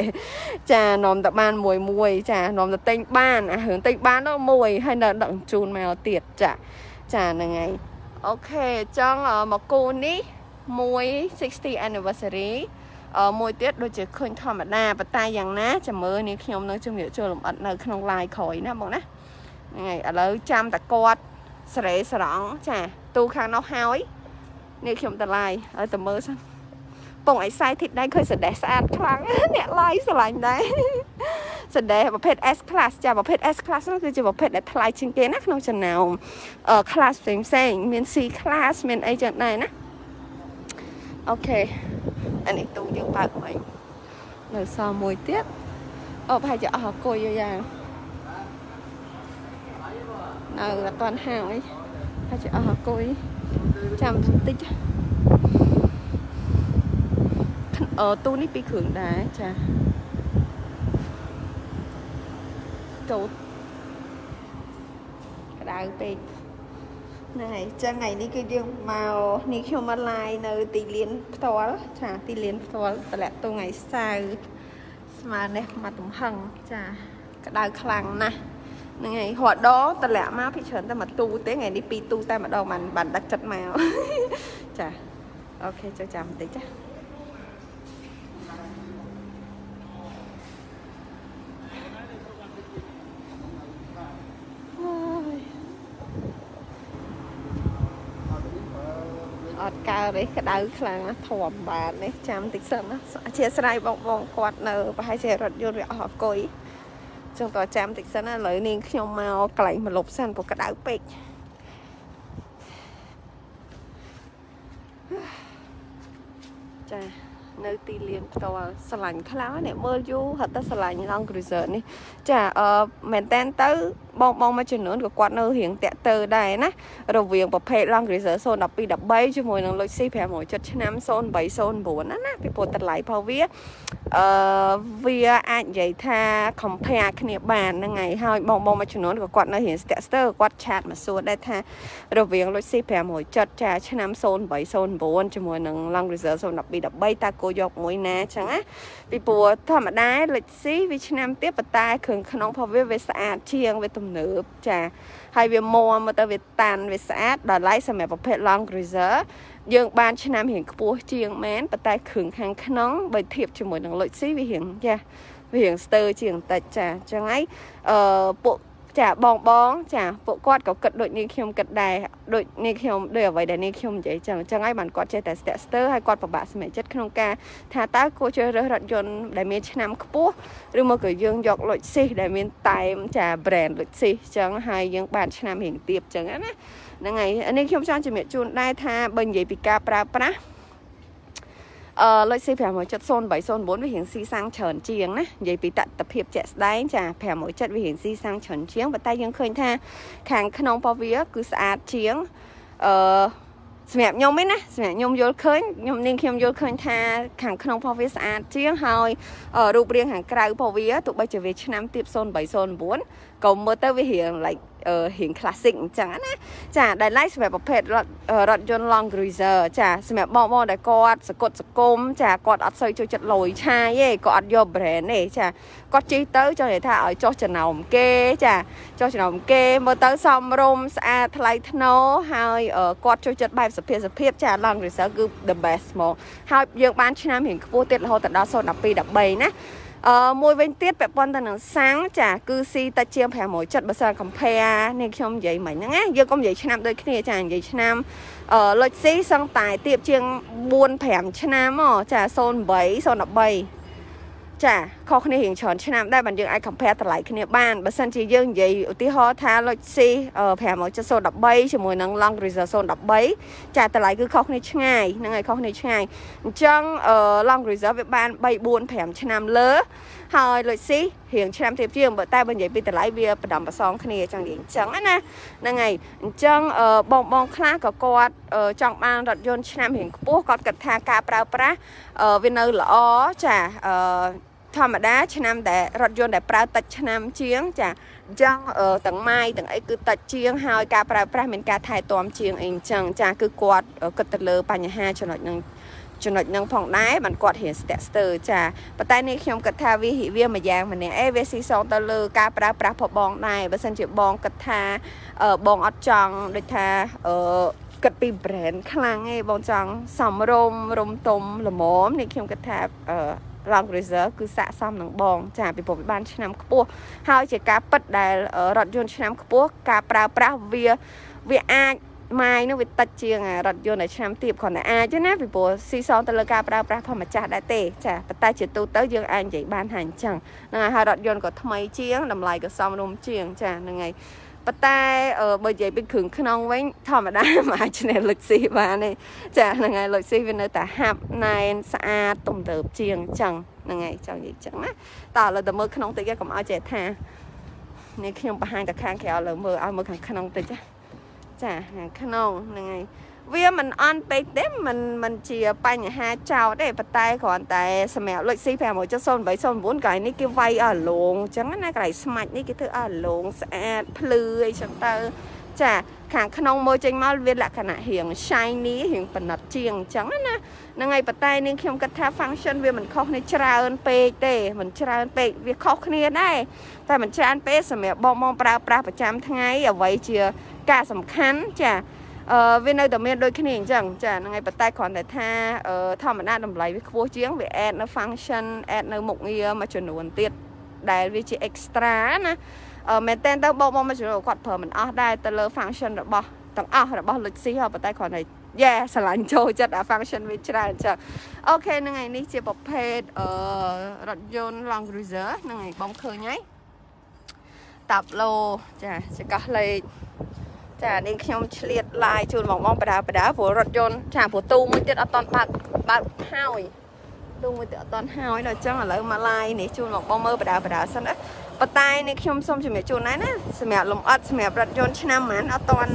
ចានាំតែបានមួយមួយចានាំតែទិញបានអារឿងទិញបាននោះមួយហើយនៅដឹកជូនមកទៀតចាចាហ្នឹងហើយអូខេចង់មកគូនេះមួយ60 anniversary អឺ មួយទៀតដូចជាឃើញធម្មតាប៉ុន្តែយ៉ាងណាចាំមើលនេះខ្ញុំនឹងជំរាបចូលលំអិតនៅក្នុង live ក្រោយណាបងណាហ្នឹងហើយឥឡូវចាំតែគាត់សរេសរងចាទូខាងនោះហើយនេះខ្ញុំទៅ live ឲ្យតែមើលសិនពងអីសាយធីបដៃឃើញសដេះស្អាតខ្លាំងអ្នក live ស្រឡាញ់ដែរសដេះប្រភេទ S class ចាប្រភេទ S class នោះគឺជាប្រភេទដែលថ្លៃជាងគេណាក្នុងចំណោមអឺ class ផ្សេងផ្សេងមាន C class មានអីចឹងដែរណាអូខេ អានេះទូយើងបើកមិញនៅសល់មួយទៀតអូប្រហែលជាអស់អគុយយ៉ាងនៅអត់ទាន់ហើយប្រហែលជាអស់អគុយចាំបន្តិចអឺទូនេះពីគ្រឿងដែរចាចូលក្តៅពេក ហ្នឹងហើយចឹងថ្ងៃនេះគឺយើងមកនេះខ្ញុំមក live នៅទីលានផ្ទាល់ចាទីលានផ្ទាល់តម្លាក់ទៅថ្ងៃសៅរ៍ស្មើនេះមកទំហឹងចាក្តៅខ្លាំងណាស់ហ្នឹងហើយរត់ដតម្លាក់មកពីច្រើនតែមួយទូទេថ្ងៃនេះពីរទូតែម្ដងបានបានដឹកចិត្តមកចាអូខេចូលចាំបន្តិចចាអត់ កើទេក្តៅខ្លាំងណាស់ធំបាទនេះចាំតិចសិនណាអធិស្ឋានបងបងគាត់នៅប្រហែលជារថយន្តវាអស់អគុយចឹងតចាំតិចសិនណាឥឡូវនាងខ្ញុំមកកន្លែងមកលុបសិនព្រោះក្តៅពេកចានៅទីលានផ្ទាល់ស្រឡាញ់ខ្លាំងអ្នកមើលយូរហត់តែស្រឡាញ់ Land Cruiser នេះចាអឺមែនតែនទៅ បងបងមួយចំនួនក៏គាត់នៅរៀងតាក់ទើដែរណារវាងប្រភេទ Long Cruiser 012 13ជាមួយនឹង Luxi 507ឆ្នាំ0809ណាណាពីព្រោះតម្លៃរបស់វាអឺវាអាចនិយាយថា compare គ្នាបានហ្នឹងហើយហើយបងបងមួយចំនួនក៏គាត់នៅរៀងស្ទាក់ស្ទើរគាត់ឆាតមកសួរដែរថារវាង Luxi 507ចាឆ្នាំ0809ជាមួយនឹង Long Cruiser 012 13តើគួរយកមួយណាចឹងណាពីព្រោះធម្មតា Luxi វាឆ្នាំទៀតប៉ុន្តែគ្រឿងក្នុងរបស់វាវាស្អាតជាងវាទំនើបចាហើយវាមាំមកទៅវាតាន់វាស្អាតដល់ឡៃសម្រាប់ប្រភេទ long cruiser យើងបានឆ្នាំរៀងខ្ពស់ជាងមែនប៉ុន្តែគ្រឿងខាងក្នុងបើធៀបជាមួយនឹងលុចស៊ីវារៀងចាវារៀងស្ទើរជាងតិចចាអញ្ចឹងហើយអឺពួក ចាបងបងចាពួកគាត់ក៏គិតដូចនាងខ្ញុំគិតដែរដូចនាងខ្ញុំដូចអ្វីដែលនាងខ្ញុំនិយាយចឹងអញ្ចឹងហើយបានគាត់ចេះតែស្ទាក់ស្ទើរហើយគាត់ពិបាកសម្រេចចិត្តក្នុងការថាតើគួរជ្រើសរើសរថយន្តដែលមានឆ្នាំខ្ពស់ឬមកក៏យើងយកលុចស៊ីសដែលមានតែមចា brand លុចស៊ីសអញ្ចឹងហើយយើងបានឆ្នាំរៀងទៀបអញ្ចឹងណាហ្នឹងហើយនេះខ្ញុំចង់ជំរាបជូនដែរថាបើនិយាយពីការប្រើប្រាស់ អឺលុយស៊ី570 309 វារៀងស៊ីសាំងច្រើនជាងណានិយាយពីតតភាពជាក់ស្ដែងចា507វារៀងស៊ីសាំងច្រើនជាងប៉ុន្តែយើងឃើញថាខាងក្នុងរបស់វាគឺស្អាតជាងអឺសម្រាប់ខ្ញុំឯណាសម្រាប់ខ្ញុំយល់ឃើញខ្ញុំនាងខ្ញុំយល់ឃើញថាខាងក្នុងរបស់វាស្អាតជាងហើយរូបរាងខាងក្រៅរបស់វាទោះបីជាវាឆ្នាំទៀប0309ក៏មើលទៅវារៀង like រៀង classic អញ្ចឹងណាចាដែល like សម្រាប់ប្រភេទរថរថយន្ត long cruiser ចាសម្រាប់បងបងដែលគាត់សកត់សកុំចាគាត់អត់សូវចូលចិត្តលុយឆាយទេគាត់អត់យក brand ទេចាគាត់ជិះទៅចង់និយាយថាឲ្យចោះចំណោមគេចាចោះចំណោមគេមើលទៅសមរម្យស្អាតថ្លៃថ្នូរហើយគាត់ចូលចិត្តបែបសភាពសភាពចា long cruiser គឺ the best មកហើយយើងបានឆ្នាំរៀងខ្ពស់ទៀតរហូតដល់012 13ណា អឺមួយវិញទៀតពាក់ព័ន្ធទៅនឹងសាំងចាគឺស៊ីតិចជាង570បើសិន compare នេះខ្ញុំនិយាយមិញហ្នឹងណាយើងកុំនិយាយឆ្នាំដូចគ្នាចានិយាយឆ្នាំអឺលុចស៊ីសឹងតែទៀបជាង4 5ឆ្នាំហ៎ចា08 013 ចាខុសគ្នារៀងច្រើនឆ្នាំដែរបើយើងអាច compare តម្លៃគ្នាបានបើសិនជាយើងនិយាយឧទាហរណ៍ថា Lexi 57013ជាមួយនឹង Long Cruiser 013ចាតម្លៃគឺខុសគ្នាឆ្ងាយហ្នឹងហើយខុសគ្នាឆ្ងាយអញ្ចឹង Long Cruiser វាបាន3 4 5ឆ្នាំលើ ហើយ Lexi រៀងឆ្នាំទៀបជាងបើតែបើនិយាយពីតម្លៃវាបដំប្រសងគ្នាចឹងនិយាយអញ្ចឹងណាហ្នឹងហើយអញ្ចឹងបងបងខ្លះក៏គាត់ចង់បានរថយន្តឆ្នាំរៀងខ្ពស់គាត់គិតថាការប្រើប្រាស់វានៅល្អចាអឺធម្មតាឆ្នាំដែលរថយន្តដែលប្រើតិចឆ្នាំជាងចាអញ្ចឹងទាំងម៉ាយទាំងអីគឺតិចជាងហើយការប្រើប្រាស់មានការថែទាំជាងអីអញ្ចឹងចាគឺគាត់គិតទៅលើបញ្ហាចំណុចហ្នឹង ចំណុចហ្នឹងផងដែរបានគាត់រៀនស្ទាក់ស្ទើរចាប៉ុន្តែនេះខ្ញុំគិតថាវាវាមួយយ៉ាងម្នាក់អេវាស៊ីសងទៅលើការប្រើប្រាស់ផងបងដែរបើសិនជាបងគិតថាបងអត់ចង់ដូចថាអឺគិតពី brand ខ្លាំងឯងបងចង់សំរុំរុំទុំល្មមនេះខ្ញុំគិតថាអឺ Land Cruiser គឺស័កសមនឹងបង ចាពីព្រោះវាបានឆ្នាំខ្ពស់ហើយជាការពិតដែលរថយន្តឆ្នាំខ្ពស់ការប្រើប្រាស់វាវាអាច ម៉ាយនោះវាតិចជាងរថយន្តដែលឆ្នាំទៀបគ្រាន់តែអាចណាពីព្រោះស៊ីសងទៅលើការប្រើប្រាស់ធម្មចាស់ដែរទេចាប៉ុន្តែជាទូទៅយើងអាចនិយាយបានថាអញ្ចឹងហ្នឹងហើយរថយន្តក៏ថ្មីជាងតម្លៃក៏សមរម្យជាងចាហ្នឹងហើយប៉ុន្តែបើនិយាយពីគ្រឿងក្នុងវិញធម្មតាមិនអាចឈ្នះលុចស៊ីបានទេចាហ្នឹងហើយលុចស៊ីវានៅតែហាប់ណែនស្អាតទំនើបជាងអញ្ចឹងហ្នឹងហើយចង់និយាយអញ្ចឹងណាតើឥឡូវទៅមើលក្នុងតិចកុំឲ្យចេះថានេះខ្ញុំបង្ហាញតែខាងក្រៅលើមើលឲ្យមើលខាងក្នុងតិច ចាខាងក្នុងហ្នឹងហើយវាមិនអន់ពេកទេมันมันជាបញ្ហាចោតទេប៉ុន្តែគ្រាន់តែសម្រាប់លុច C5700809កន្លែងនេះគេវាយឲ្យលងអញ្ចឹងណាកន្លែងស្មាច់នេះគេធ្វើឲ្យលងស្អាតភ្លឺអីចឹងទៅចាខាងក្នុងមើលចេញមកវាលក្ខណៈរៀង shiny រៀងប៉និតជាងអញ្ចឹងណាហ្នឹងហើយប៉ុន្តែនាងខ្ញុំគិតថា function វាមិនខុសគ្នាច្រើនពេកទេមិនច្រើនពេកវាខុសគ្នាដែរតែមិនច្រើនពេកសម្រាប់បងបងប្រើប្រាស់ប្រចាំថ្ងៃអ្វីជា ការសំខាន់ចាអឺវានៅតែមានដូចគ្នាអញ្ចឹងចាហ្នឹងហើយប៉ុន្តែគ្រាន់តែថាធម្មតាតម្លៃវាខ្ពស់ជាងវា add នៅ function add នៅមុខងារមួយចំនួនទៀតដែលវាជា extra ណាអឺមែនតើទៅបងបងមួយចំនួនគាត់ប្រើមិនអស់ដែរទៅលើ function របស់ទាំងអស់របស់ Luxi ហ៎ប៉ុន្តែគ្រាន់តែយ៉ាស្រឡាញ់ចូលចិត្តអា function វាច្រើនចឹងអូខេហ្នឹងហើយនេះជាប្រភេទអឺរថយន្ត Long Cruiser ហ្នឹងហើយបងឃើញហើយតាប់ឡូចាចកោះលេខ ចានេះខ្ញុំឆ្លៀតឡាយជូនបងបងបដាបដាព្រោះរថយន្តចាព្រោះទូមួយទៀតអត់តន់បើកបើកហើយទូមួយទៀតអត់តន់ហើយដល់អញ្ចឹងឥឡូវមកឡាយនេះជូនបងបងមើលបដាបដាសិនណាប៉ុន្តែនេះខ្ញុំសូមជំរាបជូនដែរណាសម្រាប់លំអិតសម្រាប់រថយន្តឆ្នាំហ្មងអត់តន់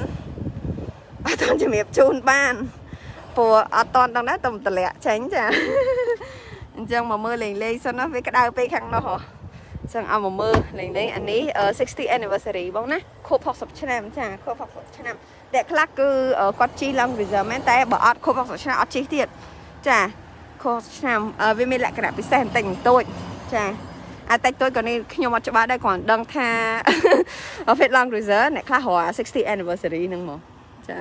អត់តន់ជំរាបជូនបានព្រោះអត់តន់ដល់ណាទៅតម្លាក់ចេញចាអញ្ចឹងមកមើលលេងលេងសិនណាវាក្តៅពេកខាងនោះហ៎ ចឹងឲ្យមកមើលលេងលេងអានេះ60 anniversary បងណាខួប60ឆ្នាំចាខួប60ឆ្នាំអ្នកខ្លះគឺគាត់ជីឡើង reserve មែនតែបើអត់ខួប60ឆ្នាំអត់ជីទៀតចាខួបឆ្នាំវាមានលក្ខណៈពិសេសបន្តិចបន្តួចចាអាតិចតួចក៏នេះខ្ញុំអត់ច្បាស់ដែរគ្រាន់ដឹងថា Fit Long Cruiser អ្នកខ្លះរក60 anniversary ហ្នឹងមកចា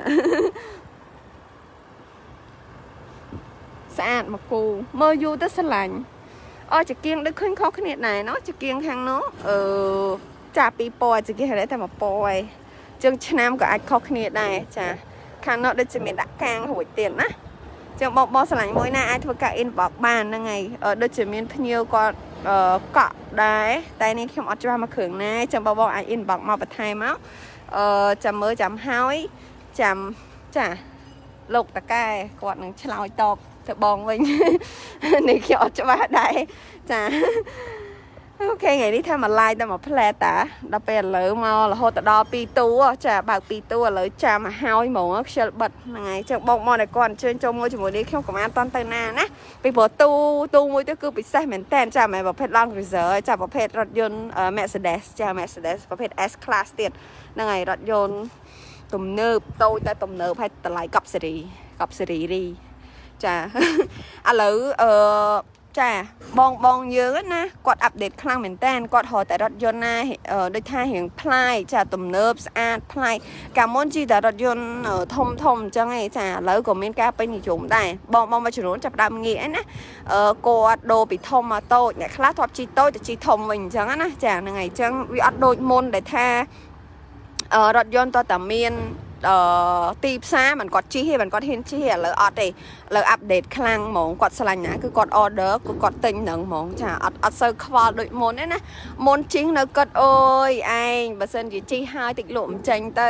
ស្អាតមកគូមើលយូរទៅស្រឡាញ់ អស់ចង្គៀងដូចឃើញខុសគ្នាដែរណោះចង្គៀងខាងនោះអឺចាពីពណ៌ចង្គៀងហៅតែមកពណ៌ឯងជើងឆ្នាំក៏អាចខុសគ្នាដែរចាខាងនោះដូចជាមានដាក់កាងរួចទៀតណាចឹងបងបងឆ្លាញ់មួយណាអាចធ្វើការ inbox បានហ្នឹងហើយដូចជាមានភ្ញៀវគាត់កក់ដែរតែនេះខ្ញុំអត់ច្បាស់មកគ្រឿងណាចឹងបងបងអាច inbox មកបន្ថែមមកអឺចាំមើលចាំហើយចាំចាលោកតកែគាត់នឹងឆ្លើយតប ទៅបងវិញនេះខ្ញុំអត់ច្បាស់ដែរចាអូខេថ្ងៃនេះថាមក live តែមកផ្លែតាដល់ពេលឥឡូវមករហូតដល់2ទូចាបើក2ទូឥឡូវចាំមកហើយហ្មងខ្ជិលបិទហ្នឹងហើយចឹងបងមកតែគាត់អញ្ជើញចូលមួយជាមួយនេះខ្ញុំក៏បានតន់ទៅណាណាពីព្រោះទូទូមួយទៅគឺពិសេសមែនតើចាមិនប្រភេទ Land Cruiser ចាប្រភេទរថយន្ត Mercedes ចា Mercedes ប្រភេទ S Class ទៀតហ្នឹងហើយរថយន្តទំនើបតូចតែទំនើបហើយតម្លៃកប់សេរីកប់សេរីរី ចាឥឡូវអឺចាបងបងយើងណាគាត់អាប់ដេតខ្លាំងមែនតើគាត់រកតែរថយន្តណាដូចថារៀងផ្លាយចាទំនើបស្អាតផ្លាយកាលមុនជីតែរថយន្តធំធំអញ្ចឹងឯងចាឥឡូវក៏មានការពេញនិយមដែរបងបងមួយចំនួនចាប់ដើមងាកឯណាគាត់ដូរពីធំមកតូចអ្នកខ្លះធ្លាប់ជីតូចទៅជីធំវិញអញ្ចឹងណាចាហ្នឹងហើយអញ្ចឹងវាអត់ដូចមុនដែលថារថយន្តតតែមានអឺ ទីផ្សារមិនគាត់ជិះទេមិនគាត់ហ៊ានជិះឥឡូវអត់ទេឥឡូវអាប់ដេតខ្លាំងហ្មងគាត់ឆ្លាញ់ណាគឺគាត់ order គឺគាត់ទិញហ្នឹងហ្មងចាអត់អត់សូវខ្វល់ដូចមុនទេណាមុនជិះនៅគាត់អូយឯងបើសិនជាជិះហើយតិចលក់មិនចេញទៅ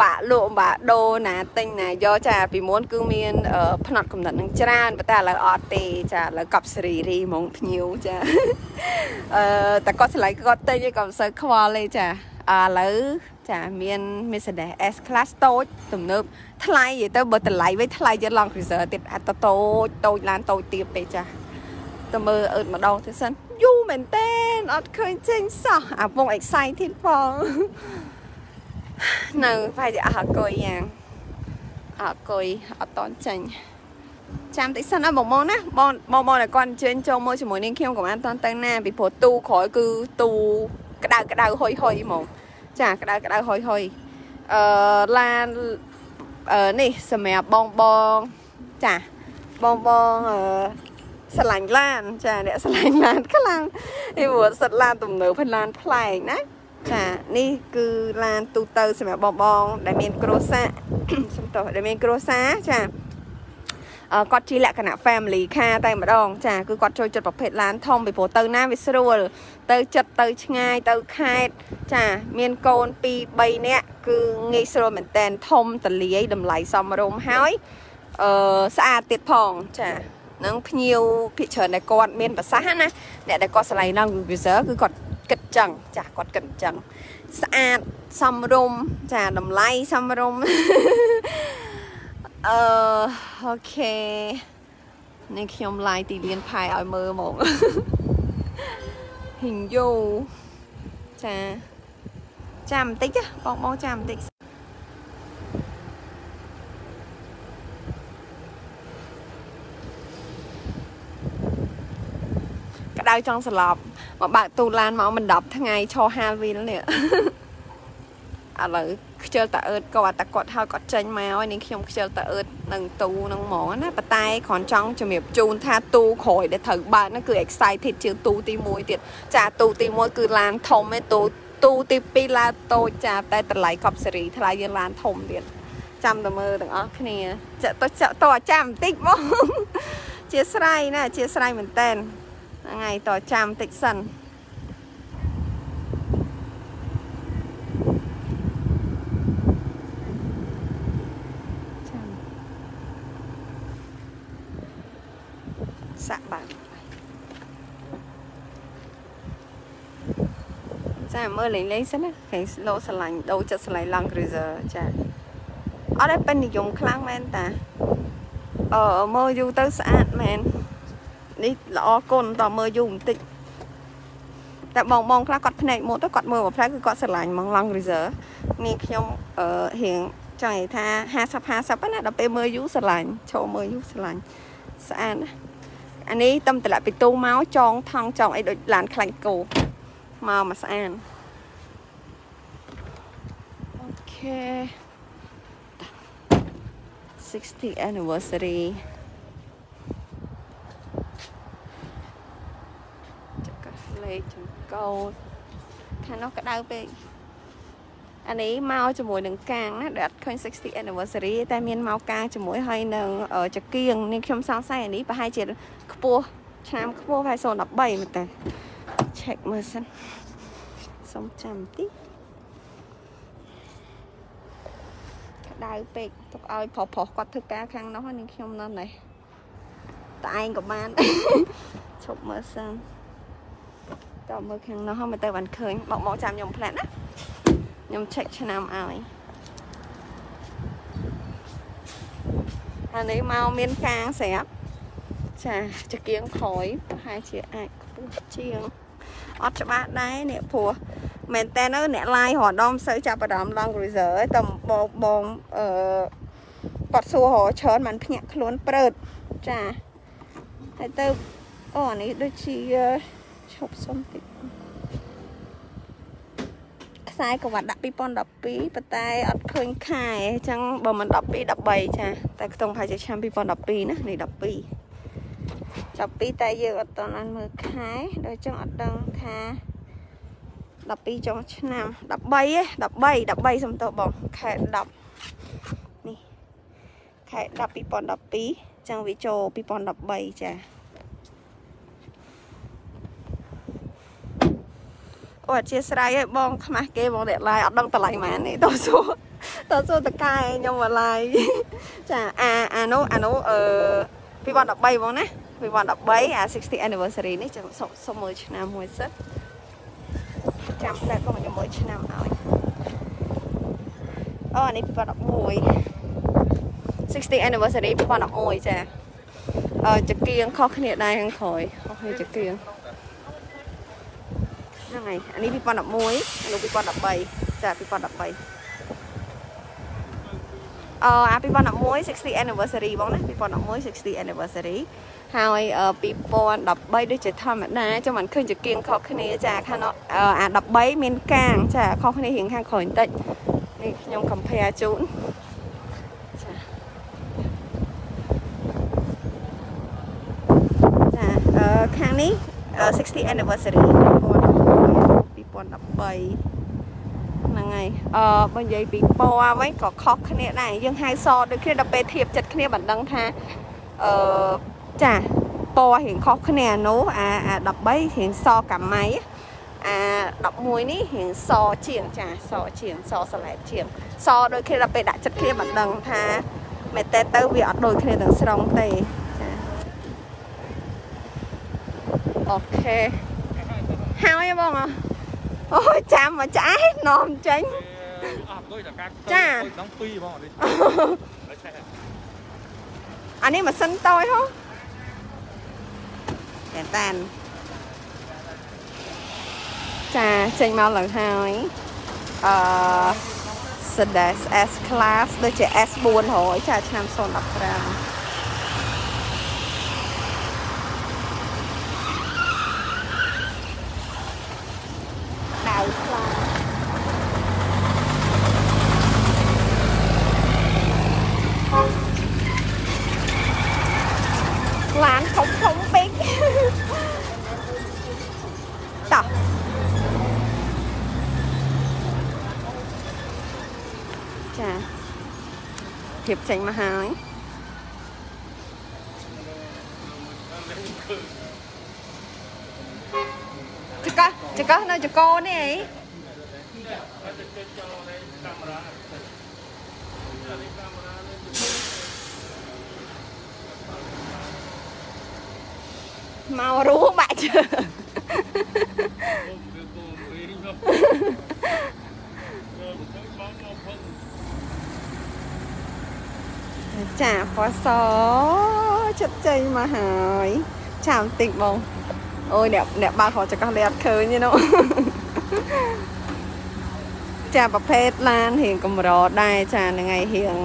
បាក់លក់បាក់ដូរណាទិញណាយកចាពីមុនគឺមានផ្នត់កំណត់នឹងច្រើនប៉ុន្តែឥឡូវអត់ទេចាឥឡូវកប់សេរីរីហ្មងភ្ញៀវចាអឺតែគាត់ឆ្លាញ់គាត់ទិញឯងគាត់មិនសូវខ្វល់ទេចាឥឡូវ ចាមាន Mercedes S Class តូចទំនើបថ្លៃទៅបើតម្លៃវិញថ្លៃជាង Land Cruiser ទៀតអត់តូចតូចឡានតូចទៀតទេចាទៅមើលអឺតម្ដងទៅសិនយូរមែនតើអត់ឃើញចេញសោះអាពង excited ផងនៅប្រហែលជាអស់អកុយយ៉ាងអត់អកុយអត់តន់ចេញចាំតិចសិនអើបងមកណាបងបងបងតែគាត់អញ្ជើញចូលមកជាមួយនាងខ្ញុំក៏បានតន់ទៅណាពីព្រោះទូក្រោយគឺទូក្តៅក្តៅហុយហុយហ្មង ចាក្តៅក្តៅហុយហុយអឺឡានអឺនេះសម្រាប់បងបងចាបងបងអឺស្រឡាញ់ឡាន ចាអ្នកស្រឡាញ់ឡានខ្លាំងនេះព្រោះសិតឡានទំនើបហើយឡានប្លែកណាចានេះគឺឡានទូទៅសម្រាប់បងបង ដែលមានគ្រួសារសំទោសដែលមានគ្រួសារចា គាត់ជាលក្ខណៈ family car តែម្ដង ចាគឺគាត់ចូលចិត្តប្រភេទឡានធំពីព្រោះទៅណាវាស្រួល ទៅចិត្តទៅឆ្ងាយទៅខេតចា មានកូន2 3នាក់គឺងាយស្រួលមែនតែនធំតលាយតម្លៃសមរម្យហើយអឺស្អាតទៀតផងចានឹងភ្ញៀវភិកច្រើនដែលគាត់មានប្រសាសន៍ណាអ្នកដែលគាត់ឆ្លៃឡើង user គឺគាត់គិតចឹងចាគាត់គិតចឹងស្អាតសមរម្យចាតម្លៃសមរម្យ អឺអូខេនេះខ្ញុំ live ទីលានផែឲ្យមើលហ្មងហ៊ីងយូចាចាំបន្តិចបងបងចាំបន្តិចក្តៅចង់ស្លាប់មកបើកទូឡានមកមិន10ថ្ងៃឈរហាលវីលនេះ ឥឡូវខ្ជិលតាអឺតគាត់តែគាត់ហើយគាត់ចេញមកហើយនេះខ្ញុំខ្ជិលតាអឺតនឹងទូនឹងហ្មងណាប៉ុន្តែគ្រាន់ចង់ជំរាបជូនថាទូក្រោយដែលត្រូវបើកហ្នឹងគឺ excited ជាងទូទី1ទៀតចាទូទី1គឺឡានធំឯទូទូទី2ឡានតូចចាតែតម្លៃកប់សេរីថ្លៃយើងឡានធំទៀតចាំតែមើលទាំងអស់គ្នាចាក់ទៅចាក់តចាំបន្តិចបងជាស្រ័យណាជាស្រ័យមែនតែនហ្នឹងហើយតចាំបន្តិចសិនសាក់បើ ចាមើលលេងលេងសិនណាគេលោស្រឡាញ់ដូរចិត្តស្រឡាញ់ Land Cruiser ចាអត់ឲ្យពេញនិយមខ្លាំងមែនតាអឺមើលយូរទៅស្អាតមែននេះល្អគុណតមើលយូរបន្តិចតែបងបងខ្លះគាត់ភ្នែកមុតទៅគាត់មើលមួយផ្លែគឺគាត់ស្រឡាញ់ហ្មង Long Cruiser នេះខ្ញុំអឺរៀងចង់និយាយថា50 50ណាដល់ពេលមើលយូរស្រឡាញ់ឈរមើលយូរស្រឡាញ់ស្អាតណាអានេះតំតម្លាក់ពីទូមកចងថងចងអីដូចឡានខ្លាញ់គោ មកមកស្អាតអូខេ60 anniversary ចកាលេខចង្កោតខាងនោះក្តៅពេកអានេះមកជាមួយនឹងកាងណាដែលអត់ឃើញ60 anniversary តែមានមកកាងជាមួយហើយនឹងចកៀងនេះខ្ញុំសង្ស័យអានេះប្រហែលជាខ្ពស់ឆ្នាំខ្ពស់ហើយ013មើលតើ check មើលសិនសុំចាំតិចក្តៅពេកទុកឲ្យប្រុសប្រុសគាត់ធ្វើការខាងនោះនេះខ្ញុំនៅនេះតែឯងក៏បានឈប់មើលសិនតើមើលខាងនោះមកទៅបានឃើញមកមកចាំខ្ញុំផ្លែតណាខ្ញុំ check ឆ្នាំឲ្យអានេះមកមានកាងស្រាប់ចាចកៀងក្រោយប្រហែលជាអាចខ្ពស់ជាង អត់ច្បាស់ដែរនេះព្រោះមែនតើនៅអ្នក live រដមសូវចាប់អារម្មណ៍ long cruiser តែបងបងអឺគាត់សួររច្រើនមិនភ្ញាក់ខ្លួនព្រើតចាហើយទៅអូអានេះដូចជាឈប់សុំតិចខ្សែក្រវ៉ាត់ដាក់2012ប៉ុន្តែអត់ឃើញខែអញ្ចឹងបើមិន12 13ចាតែខ្ទង់ប្រហែលជាឆ្នាំ2012ណានេះ12 ចាប់ពីតែយើងអត់តន់មើលខែដូចចឹងអត់ដឹងថា12ចុងឆ្នាំ13ឯ13 13សំទោសបងខែ10នេះខែ10 2012ចឹងវាចូល2013ចាអូអធិស្ឋានឲ្យបងខ្មាស់គេបងអ្នកឡាយអត់ដឹងតម្លៃម៉ាននេះតោះសួរតោះសួរតកែខ្ញុំមកឡាយចាអាអានោះអានោះអឺ2013បងណា 2013អា 60 anniversary នេះចាំសុំមើលឆ្នាំមួយសិនចាំតែកុំខ្ញុំមើលឆ្នាំឲ្យអូអានេះ2011 60 anniversary 2011ចាអឺចកៀងខុសគ្នាដែរខាងក្រោយខុសគ្នាចកៀងហ្នឹងហើយអានេះ2011អានោះ2013ចា2013 អឺអា2011 60 anniversary បងណា2011 60 anniversary ហើយ2013ដូចជាធម្មតាចាំមិនឃើញជាគៀងខុសគ្នាចាខាងអា13មានកាងចាខុសគ្នារៀងខាងក្រោយបន្តិចនេះខ្ញុំ compare ជូនចាចាអឺខាងនេះ60 anniversary 2013 ហ្នឹងហើយអឺបើនិយាយពីពណ៌វិញក៏ខុសគ្នាដែរយើងហៅសដូចគ្នាដល់ពេលធៀបចិត្តគ្នាមិនដឹងថាអឺចាពណ៌រៀងខុសគ្នានោះអាអា13រៀងសកាម៉ៃអា11នេះរៀងសជាងចាសជាងសសឡែតជាងសដូចគ្នាដល់ពេលដាក់ចិត្តគ្នាមិនដឹងថាមែនតើទៅវាអត់ដូចគ្នាទាំងស្រុងទេចាអូខេហើយបងអ អូយចាំមកឆ្អែតនាំចេញអស់ដូចតែការចាក្នុង2បងនេះអានេះម៉ាស៊ីនតូចហ៎តែតានចាចេញមកឡើងហើយអឺ Sedan S class ដូចជា S400 ចាឆ្នាំ015ធៀប ចេញមកហើយចកចកនៅចកនេះអីមករួមបាក់ជើ ចាពណ៌សចិត្តចេញ មកហើយចាំតិចបងអូយអ្នកអ្នកបើកខចកោះលេអត់ឃើញទេនោះចាប្រភេទឡានរៀងកម្រដែរចាហ្នឹងហើយរៀង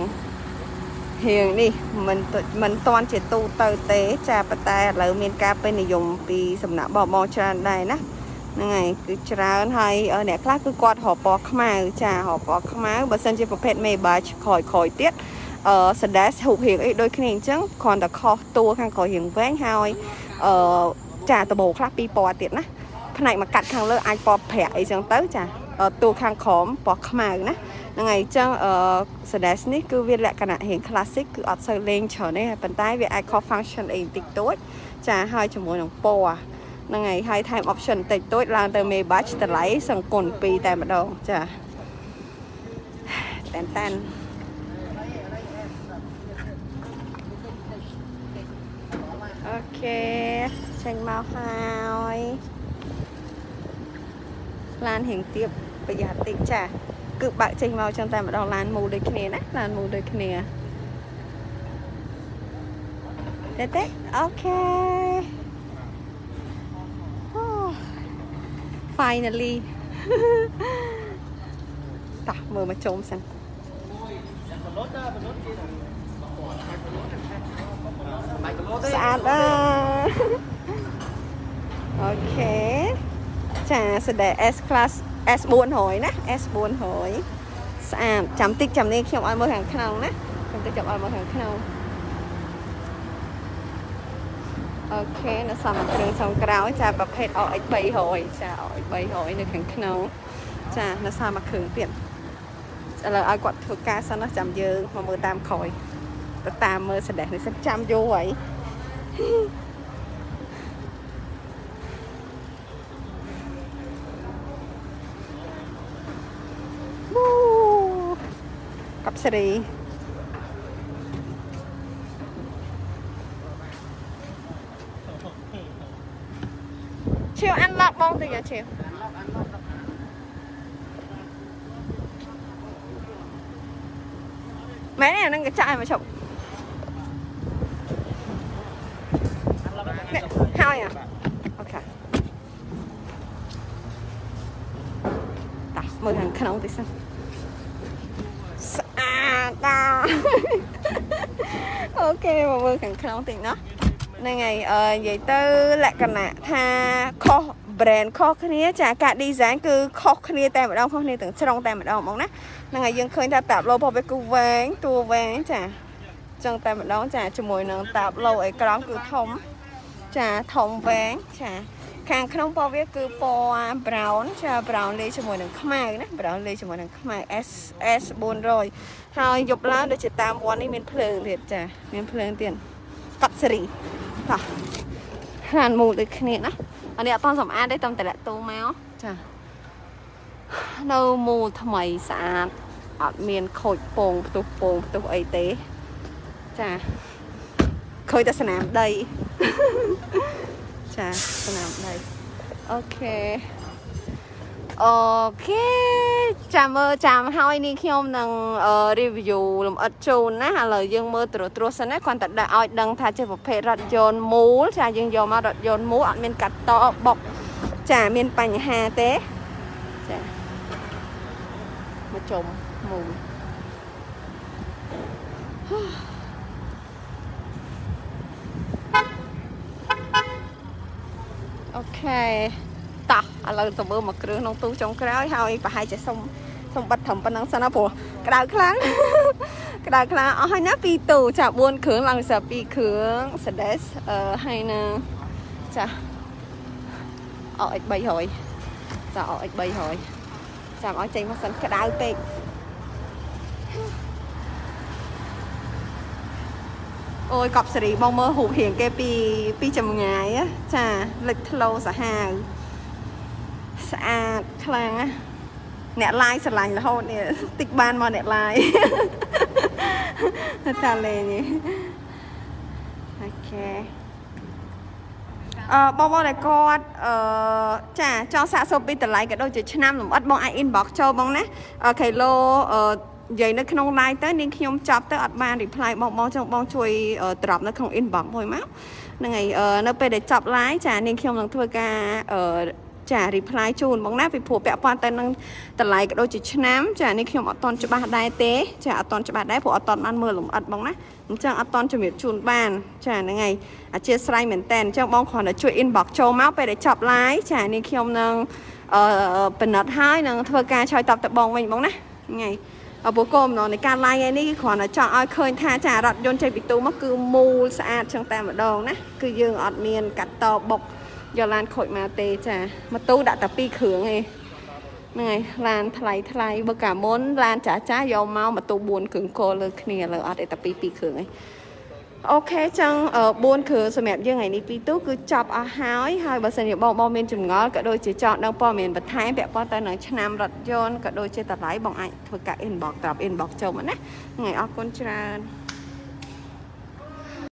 រៀងនេះមិនមិនតាន់ជាទូទៅទេចាប៉ុន្តែឥឡូវមានការពេញនិយមពីសំណាក់បបច្រើនដែរណាហ្នឹងហើយគឺច្រើនហើយអ្នកខ្លះគឺគាត់រកពណ៌ខ្មៅចារកពណ៌ខ្មៅបើសិនជាប្រភេទមេបាក្រោយក្រោយទៀត អឺ Sedes ហូបរៀងអីដូចគ្នាអញ្ចឹងគ្រាន់តែខុសតួខាងក្រោយរៀងវែងហើយអឺចាដបោខ្លះពីរពណ៌ទៀតណាផ្នែកមកកាត់ខាងលើអាចពណ៌ប្រាក់អីចឹងទៅចាតួខាងក្រោមពណ៌ខ្មៅណាហ្នឹងហើយអញ្ចឹងអឺ Sedes នេះគឺវាលក្ខណៈរៀង classic គឺអត់សូវលេងច្រើនទេប៉ុន្តែវាអាចខុស function អីបន្តិចតួចចាហើយជាមួយនឹងពណ៌ហ្នឹងហើយហើយថែម option តិចតួចឡើងទៅ Maybach តម្លៃសង្គន2តែម្ដងចាតែនតែន អូខេចេញមកហើយឡានរៀងទៀបប្រយ័ត្នតិចចាគឺបើកចេញមកចឹងតែម្ដងឡានមូលដូចគ្នាណាឡានមូលដូចគ្នាតែតែអូខេ finally តោះមើលមកជុំសិន ស្អាតអើអូខេចាសេដេ S class S 400ណា S 400ស្អាតចាំតិចចាំនេះខ្ញុំឲ្យមើលខាងក្នុងណាចាំតិចចាំឲ្យមើលខាងក្នុងអូខេនៅសំគ្រឿងសំក្រោយចាប្រភេទ OX 300ចា OX 300នៅខាងក្នុងចានៅសំគ្រឿងទៀតឥឡូវឲ្យគាត់ធ្វើការសិនណាចាំយើងមកមើលតាមក្រោយទៅតាមមើលសដេះនេះសិនចាំយូរហើយ កັບសេរីឈៀវអានឡកបងទៅយ៉ាឈៀវម៉ែនេះនឹងកញ្ចក់ឲ្យមកឈប់ ហើយអូខេតាមើលខាងក្នុងតិចសិនស្អាតដល់អូខេមកមើលខាងក្នុងតិចណាហ្នឹងហើយអឺនិយាយទៅលក្ខណៈថាខុស brand ខុសគ្នាចាការ design គឺខុសគ្នាតែម្ដងខុសគ្នាទាំងស្រុងតែម្ដងហ្មងណាហ្នឹងហើយយើងឃើញថាតាបឡូរបស់វាគឺវែងតួវែងចាចឹងតែម្ដងចាជាមួយនឹងតាបឡូអេក្រង់គឺធំ ចាធំវែងចាខាងក្នុងរបស់វាគឺពណ៌ brown ចា brown លេជាមួយនឹងខ្មៅណា brown លេជាមួយនឹងខ្មៅ S S 400ហើយយប់ឡើងដូចជាតាមវត្តនេះមានភ្លើងទៀតចា មានភ្លើងទៀតកត់សេរីតោះហានមូលដូចគ្នាណាអានេះអត់តសម្អាតទេតាមតម្លាក់ទូមកចានៅមូលថ្មីស្អាតអត់មានខូចពងផ្ទុះពងផ្ទុះអីទេចា ឃើញតែស្នាមដីចាស្នាមដីអូខេអូខេចាំមើលចាំហើយនេះខ្ញុំនឹង review លំអិតជូនណាឥឡូវយើងមើលត្រួសត្រាសសិនណាគ្រាន់តែដាក់ឲ្យដឹងថាជាប្រភេទរថយន្តមូលចាយើងយកមករថយន្តមូលអត់មានកាត់តបុកចាមានបញ្ហាទេចាមកជុំមូល អូខេតោះឥឡូវទៅមើលមកគ្រឿងក្នុងទូចុងក្រោយហើយប្រហែលជាសុំសុំបិទត្រឹមប៉ុណ្ណឹងសិនណាព្រោះក្តៅខ្លាំងក្តៅខ្លាំងអស់ហើយណាពីរទូចា4គ្រឿងឡើងសាពីរគ្រឿងសដេសអឺហើយនឹងចាអោ X 300ចាអោ X 300ចាំឲ្យចេញមកសិនក្តៅពេក អូយកប់សេរីបងមើលរូបរាងគេពីពីចម្ងាយចាលេចធ្លោសាហាវស្អាតខ្លាំងណាអ្នកឡាយស្រឡាញ់រហូតនេះតិចបានមកអ្នកឡាយតាលេងអូខេអឺបងបងដែលគាត់អឺចាចង់សាកសួរពីតម្លៃក៏ដូចជាឆ្នាំលម្អិតបងអាច inbox ចូលបងណាអឺគីឡូអឺ និយាយនៅក្នុង line ទៅនាងខ្ញុំចាប់ទៅអត់បាន reply បងបងចង់បងជួយ drop នៅក្នុង inbox មួយមកហ្នឹងហើយនៅពេលដែលចាប់ line ចានាងខ្ញុំនឹងធ្វើការអឺចា reply ជូនបងណាពីព្រោះពាក់ព័ន្ធទៅនឹងតម្លៃក៏ដូចជាឆ្នាំចានេះខ្ញុំអត់តន់ច្បាស់ដែរទេចាអត់តន់ច្បាស់ដែរព្រោះអត់តន់បានមើលលម្អិតបងណាអញ្ចឹងអត់តន់ជំរាបជូនបាន ចាហ្នឹងហើយអធិស្ឋានមែនតើអញ្ចឹងបងគ្រាន់តែជួយ inbox ចូលមកពេលដែលចប់ live ចានេះខ្ញុំនឹងអឺពិនិត្យហើយនឹងធ្វើការឆ្លើយតបទៅបងវិញបងណាហ្នឹងហើយ អពុគមណនៃការ live ឯនេះគ្រាន់តែចង់ឲ្យឃើញថាចារថយន្តចេញពីទូមកគឺមូលស្អាតចឹងតែម្ដងណាគឺយើងអត់មាន កាត់តបុកយកឡានខូចមកទេចាម៉ូតូដាក់តែ2គ្រឿងឯងហ្នឹងហើយឡានថ្លៃថ្លៃបើកាមុនឡានចាស់ចាស់យកមកម៉ូតូ4គ្រឿងគោលើគ្នាលើអត់ទេតែ2 2គ្រឿងឯង អូខេចឹង4គ្រឿងសម្រាប់យើងថ្ងៃនេះពីរទូគឺចប់អស់ហើយហើយបើសិនជាបងបងមានចម្ងល់ក៏ដូចជាចង់ដឹងព័ត៌មានបន្ថែមពាក់ព័ន្ធទៅនឹងឆ្នាំរថយន្តក៏ដូចជាតម្លៃបងអាចធ្វើការ inbox ត្រាប់ inbox ចូលមកណាថ្ងៃអរគុណច្រើន